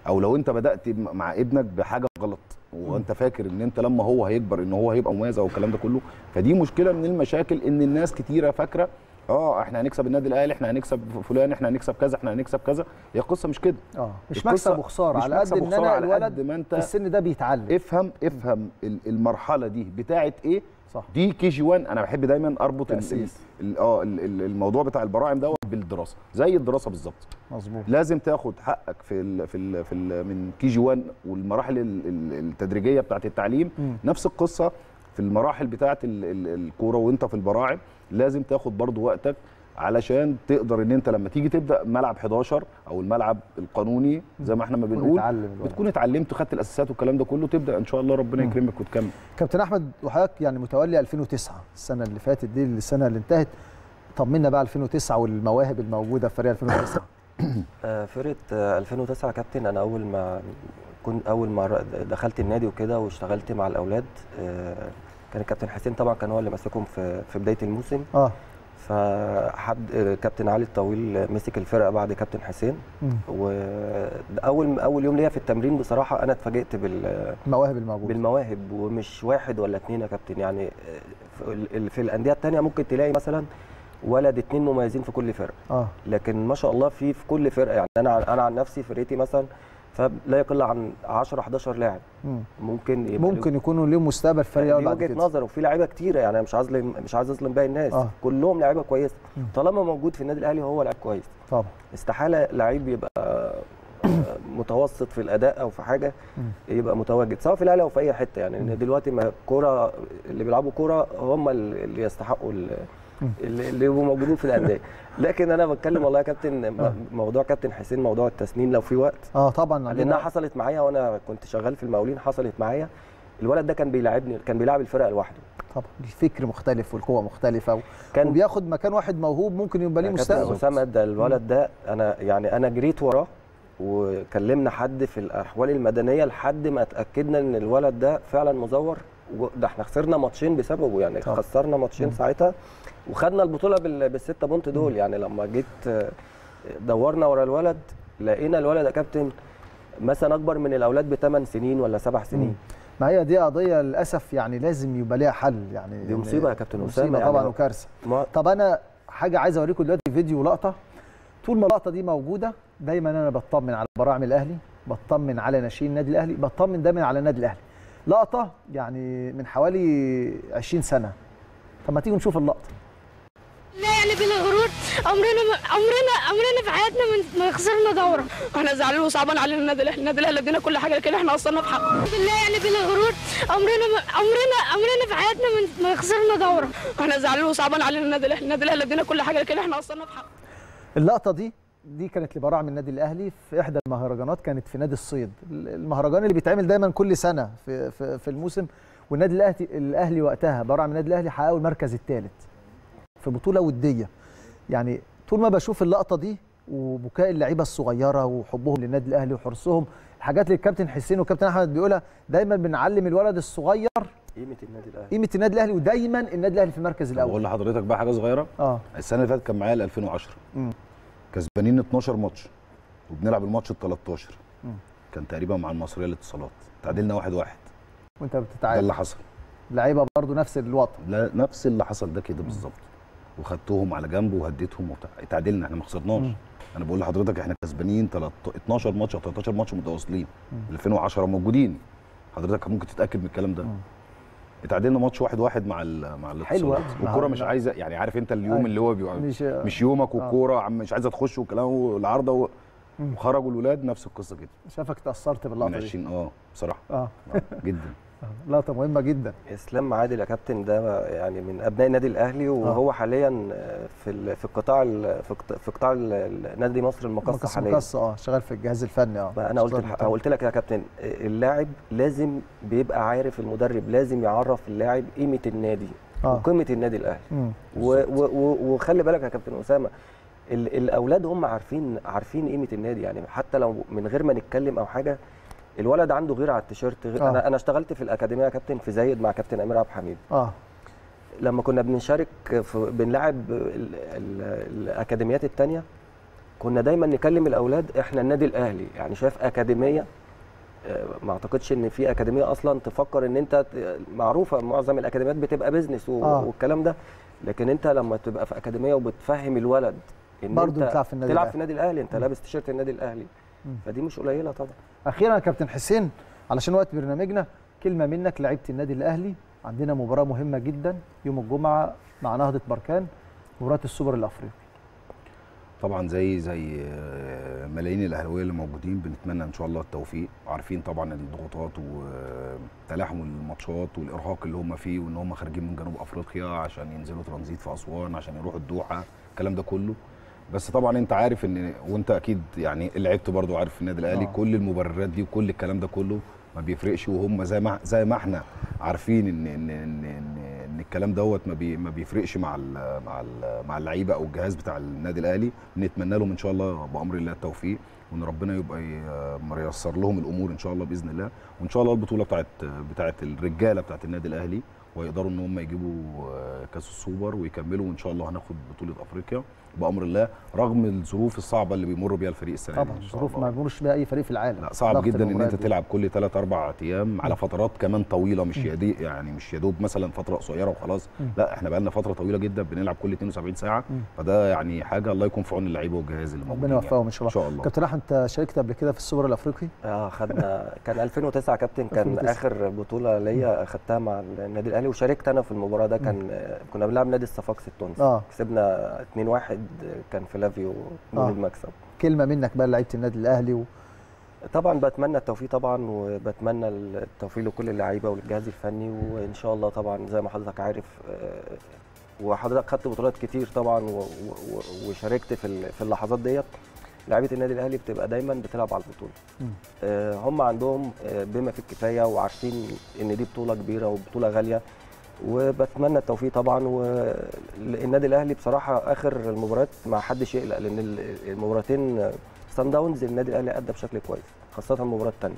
أو لو أنت بدأت مع ابنك بحاجة غلط وأنت فاكر إن أنت لما هو هيكبر إن هو هيبقى مميز أو الكلام ده كله فدي مشكلة من المشاكل إن الناس كتيرة فاكرة آه إحنا هنكسب النادي الأهلي إحنا هنكسب فلان إحنا هنكسب كذا إحنا هنكسب كذا. هي القصة مش كده. آه مش مكسب وخسارة على قد إن أنا الولد ما أنت في السن ده بيتعلم. افهم افهم ال- المرحلة دي بتاعه إيه؟ صح. دي KG 1 أنا بحب دايما أربط آه ال- ال- الموضوع بتاع البراعم دوت بالدراسة زي الدراسة بالظبط. مظبوط. لازم تاخد حقك في ال في ال في ال من KG 1 والمراحل ال- ال- التدريجية بتاعه التعليم. مم. نفس القصة في المراحل بتاعه ال- ال- الكورة وأنت في البراعم لازم تاخد برضو وقتك علشان تقدر ان انت لما تيجي تبدأ ملعب 11 أو الملعب القانوني زي ما إحنا ما بنقول. بتكون اتعلمت وخدت الاساسات والكلام ده كله تبدأ إن شاء الله ربنا. يكرمك وتكمل كابتن أحمد وحضرتك يعني متولي 2009 السنة اللي فاتت دي السنة اللي انتهت طمنا بقى 2009 والمواهب الموجودة في فريق 2009 آه، فرقة آه، 2009 كابتن أنا أول ما كنت أول ما دخلت النادي وكده واشتغلت مع الأولاد آه، كان الكابتن حسين طبعا كان هو اللي ماسكهم في في بداية الموسم آه فحد آه، كابتن علي الطويل مسك الفرقة بعد كابتن حسين. واول أول يوم ليا في التمرين بصراحة أنا اتفاجئت بال المواهب الموجودة. بالمواهب ومش واحد ولا اتنين يا كابتن. يعني في ال- في الأندية التانية ممكن تلاقي مثلا ولد اتنين مميزين في كل فرقة. آه. لكن ما شاء الله في في كل فرقة. يعني أنا أنا عن نفسي فرقتي مثلا فلا يقل عن 10 11 لاعب مم. ممكن يبقى ممكن يكونوا ليهم مستقبل في فريق أول بعد وجهة نظر وفي لعيبة كتيرة يعني مش عايز مش عايز أظلم باقي الناس آه. كلهم لعيبة كويسة. طالما موجود في النادي الأهلي هو لعيب كويس طبعا استحالة لعيب يبقى متوسط في الأداء أو في حاجة. يبقى متواجد سواء في الأهلي أو في أي حتة يعني ان دلوقتي ما الكوره اللي بيلعبوا كوره هم اللي يستحقوا. اللي اللي يبقوا موجودين في الأندية. لكن أنا بتكلم والله يا كابتن م- موضوع كابتن حسين موضوع التسنين لو في وقت. آه طبعا. لانها حصلت معايا وأنا كنت شغال في المقاولين حصلت معايا. الولد ده كان بيلاعبني كان بيلعب الفرقة لوحده. طبعا. الفكر مختلف والقوة مختلفة و... كان وبياخد مكان واحد موهوب ممكن يبقى ليه مستقبل. اسامه ده الولد ده أنا يعني أنا جريت وراه وكلمنا حد في الأحوال المدنية لحد ما اتأكدنا إن الولد ده فعلا مزور ده إحنا خسرنا ماتشين بسببه يعني طبعا. خسرنا ماتشين. ساعتها. وخدنا البطولة بال- بالسته بونت دول. يعني لما جيت دورنا ورا الولد لقينا الولد يا كابتن مثلا أكبر من الأولاد بثمان سنين ولا سبع سنين. ما هي دي قضية للأسف يعني لازم يبقى ليها حل. يعني دي مصيبة يا كابتن أسامة مصيبة يعني طبعا هو- وكارثة. ما- طب أنا حاجة عايز أوريكم دلوقتي فيديو لقطة. طول ما اللقطة دي موجودة دايما أنا بطمن على براعم الأهلي بطمن على ناشئين النادي الأهلي بطمن دايما على النادي الأهلي. لقطة يعني من حوالي 20 سنة. طب ما تيجوا نشوف اللقطة. لا يعني بلا غرور عمرنا ما عمرنا عمرنا في حياتنا ما- ما خسرنا دورة. إحنا زعلانين وصعبان علينا النادي الاهلي النادي الاهلي ادينا كل حاجة لكن إحنا قصرنا في حقه بالله يعني بلا غرور عمرنا ما عمرنا عمرنا في حياتنا ما- ما خسرنا دورة. إحنا زعلانين وصعبان علينا النادي الاهلي النادي الاهلي ادينا كل حاجة لكن إحنا قصرنا في حقه اللقطة دي دي كانت لبراعم النادي الأهلي في إحدى المهرجانات كانت في نادي الصيد. المهرجان اللي بيتعمل دايما كل سنة في في, في الموسم والنادي الاهلي الأهلي وقتها براعم النادي الأهلي حققوا المركز الثالث. في بطولة ودية. يعني طول ما بشوف اللقطة دي وبكاء اللعيبة الصغيرة وحبهم للنادي الأهلي وحرصهم الحاجات اللي الكابتن حسين والكابتن أحمد بيقولها دايما بنعلم الولد الصغير قيمة النادي الأهلي. قيمة النادي الأهلي ودايما النادي الأهلي في المركز بقول الأول. لحضرتك بقى حاجة صغيرة؟ آه. السنة اللي فاتت كان معايا ال 2010 مم. كسبانين 12 ماتش وبنلعب الماتش ال 13 مم. كان تقريبا مع المصرية للاتصالات تعادلنا واحد واحد. وأنت ده بتتعادل اللي حصل. لعيبه برضو نفس الوضع. لا نفس اللي حصل ده كده بالظبط. وخدتهم على جنب وهديتهم وبتاع. اتعادلنا إحنا ما خسرناش. مم. أنا بقول لحضرتك إحنا كسبانين 13 12 ماتش أو 13 ماتش متواصلين. 2010 موجودين. حضرتك ممكن تتأكد من الكلام ده. اتعادلنا ماتش واحد واحد مع ال مع حلوة. الاتصالات والكورة مش عايزه يعني عارف انت اليوم أيوة. اللي هو بيبقى مش- مش يومك آه. والكورة عم مش عايزة تخش والكلام والعارضة و... مم. وخرجوا الولاد نفس القصة كده. شافك تأثرت باللقطة دي. 20 آه بصراحة. آه. آه، جدا. لقطه مهمة جدا. إسلام عادل يا كابتن ده يعني من أبناء النادي الأهلي وهو حاليا في في القطاع ال- في قط- في قطاع نادي مصر المقصه مقص حاليا. مقص آه شغال في الجهاز الفني آه أنا قلت. قلت لك يا كابتن اللاعب لازم بيبقى عارف المدرب لازم يعرف اللاعب قيمة النادي آه. وقيمة النادي الأهلي. وخلي بالك يا كابتن أسامة ال- الأولاد هم عارفين عارفين قيمة النادي. يعني حتى لو من غير ما نتكلم أو حاجة الولد عنده غير على التيشيرت غير آه. أنا أنا اشتغلت في الأكاديمية يا كابتن في زايد مع كابتن أمير عبد الحميد آه لما كنا بنشارك في بنلعب ال- ال- الأكاديميات التانية كنا دايما نكلم الأولاد إحنا النادي الأهلي يعني شايف أكاديمية آه، ما أعتقدش إن في أكاديمية أصلا تفكر إن أنت معروفة معظم الأكاديميات بتبقى بيزنس آه. والكلام ده لكن أنت لما تبقى في أكاديمية وبتفهم الولد إن برضه أنت بتلعب في النادي تلعب. في النادي الأهلي أنت لابس تيشيرت النادي الأهلي. فدي مش قليلة طبعا. أخيرا يا كابتن حسين علشان وقت برنامجنا كلمة منك لعيبة النادي الأهلي عندنا مباراة مهمة جدا يوم الجمعة مع نهضة بركان مباراة السوبر الأفريقي. طبعا زي زي آه، ملايين الأهلاوية اللي موجودين بنتمنى إن شاء الله التوفيق. وعارفين طبعا الضغوطات وتلاحم الماتشات والإرهاق اللي هم فيه وإن هم خارجين من جنوب أفريقيا عشان ينزلوا ترانزيت في أسوان عشان يروحوا الدوحة الكلام ده كله. بس طبعا أنت عارف إن وأنت أكيد يعني لعبت برضو عارف في النادي الأهلي آه. كل المبررات دي وكل الكلام ده كله ما بيفرقش وهم زي ما زي ما إحنا عارفين ان ان ان, إن, إن الكلام دوت ما, بي ما بيفرقش مع ال مع ال مع اللعيبة أو الجهاز بتاع النادي الأهلي. بنتمنى لهم إن شاء الله بأمر الله التوفيق وإن ربنا يبقى ي- ميسر لهم الأمور إن شاء الله بإذن الله. وإن شاء الله البطولة بتاعت بتاعت الرجالة بتاعت النادي الأهلي ويقدروا إن هم يجيبوا كأس السوبر ويكملوا وإن شاء الله هناخد بطولة أفريقيا. بأمر الله رغم الظروف الصعبة اللي بيمر بيها الفريق السنة دي. طبعا ظروف. ما بيمرش بيها أي فريق في العالم. لا صعب جدا إن أنت. تلعب كل 3 4 أيام على فترات كمان طويلة مش يدي يعني مش يا دوب مثلا فترة قصيرة وخلاص. لا إحنا بقى لنا فترة طويلة جدا بنلعب كل 72 ساعة. فده يعني حاجة الله يكون في عون اللعيبة والجهاز اللي موجودين ربنا يوفقهم إن شاء الله. إن شاء الله. كابتن أحمد أنت شاركت قبل كده في السوبر الأفريقي؟ آه خدنا كان 2009 كابتن كان 2009. آخر بطولة ليا خدتها مع النادي الأهلي وشاركت أنا في المباراة ده كان آه، كنا بنلعب نادي الصفاقسي التونسي. آه. كسبنا 2-1 كان فلافيو نور آه. المكسب كلمة منك بقى لعيبة النادي الأهلي و... طبعا بتمنى التوفيق طبعا وبتمنى التوفيق لكل اللعيبة والجهاز الفني وإن شاء الله طبعا زي ما حضرتك عارف آه، وحضرتك خدت بطولات كتير طبعا وشاركت في في اللحظات ديت لعيبة النادي الأهلي بتبقى دايما بتلعب على البطولة. آه، هم عندهم آه، بما في الكفاية وعارفين إن دي بطولة كبيرة وبطولة غالية وبتمنى التوفيق طبعا والنادي الأهلي بصراحة آخر المباريات ما حدش يقلق لأن ال- المباراتين سان داونز النادي الأهلي أدى بشكل كويس خاصة المباراة الثانية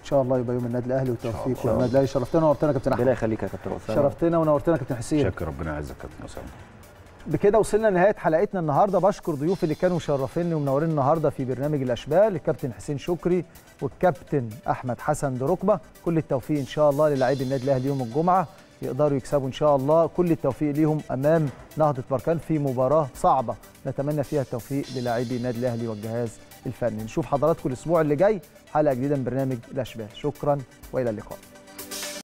إن شاء الله يبقى يوم النادي الأهلي والتوفيق. والنادي الأهلي شرفتنا ونورتنا يا كابتن أحمد. ربنا يخليك يا كابتن أسامة. شرفتنا ونورتنا يا كابتن حسين. شكرا ربنا يعزك يا كابتن أسامة. بكده وصلنا لنهاية حلقتنا النهارده. بشكر ضيوفي اللي كانوا مشرفيني ومنورين النهارده في برنامج الأشبال الكابتن حسين شكري والكابتن أحمد حسن دركبة. كل التوفيق إن شاء الله للاعبي النادي الأهلي يوم الجمعة. يقدروا يكسبوا إن شاء الله. كل التوفيق ليهم أمام نهضة بركان في مباراة صعبة نتمنى فيها التوفيق للاعبي النادي الأهلي والجهاز الفني. نشوف حضراتكم الأسبوع اللي جاي حلقة جديدة من برنامج الاشبال شكرا وإلى اللقاء.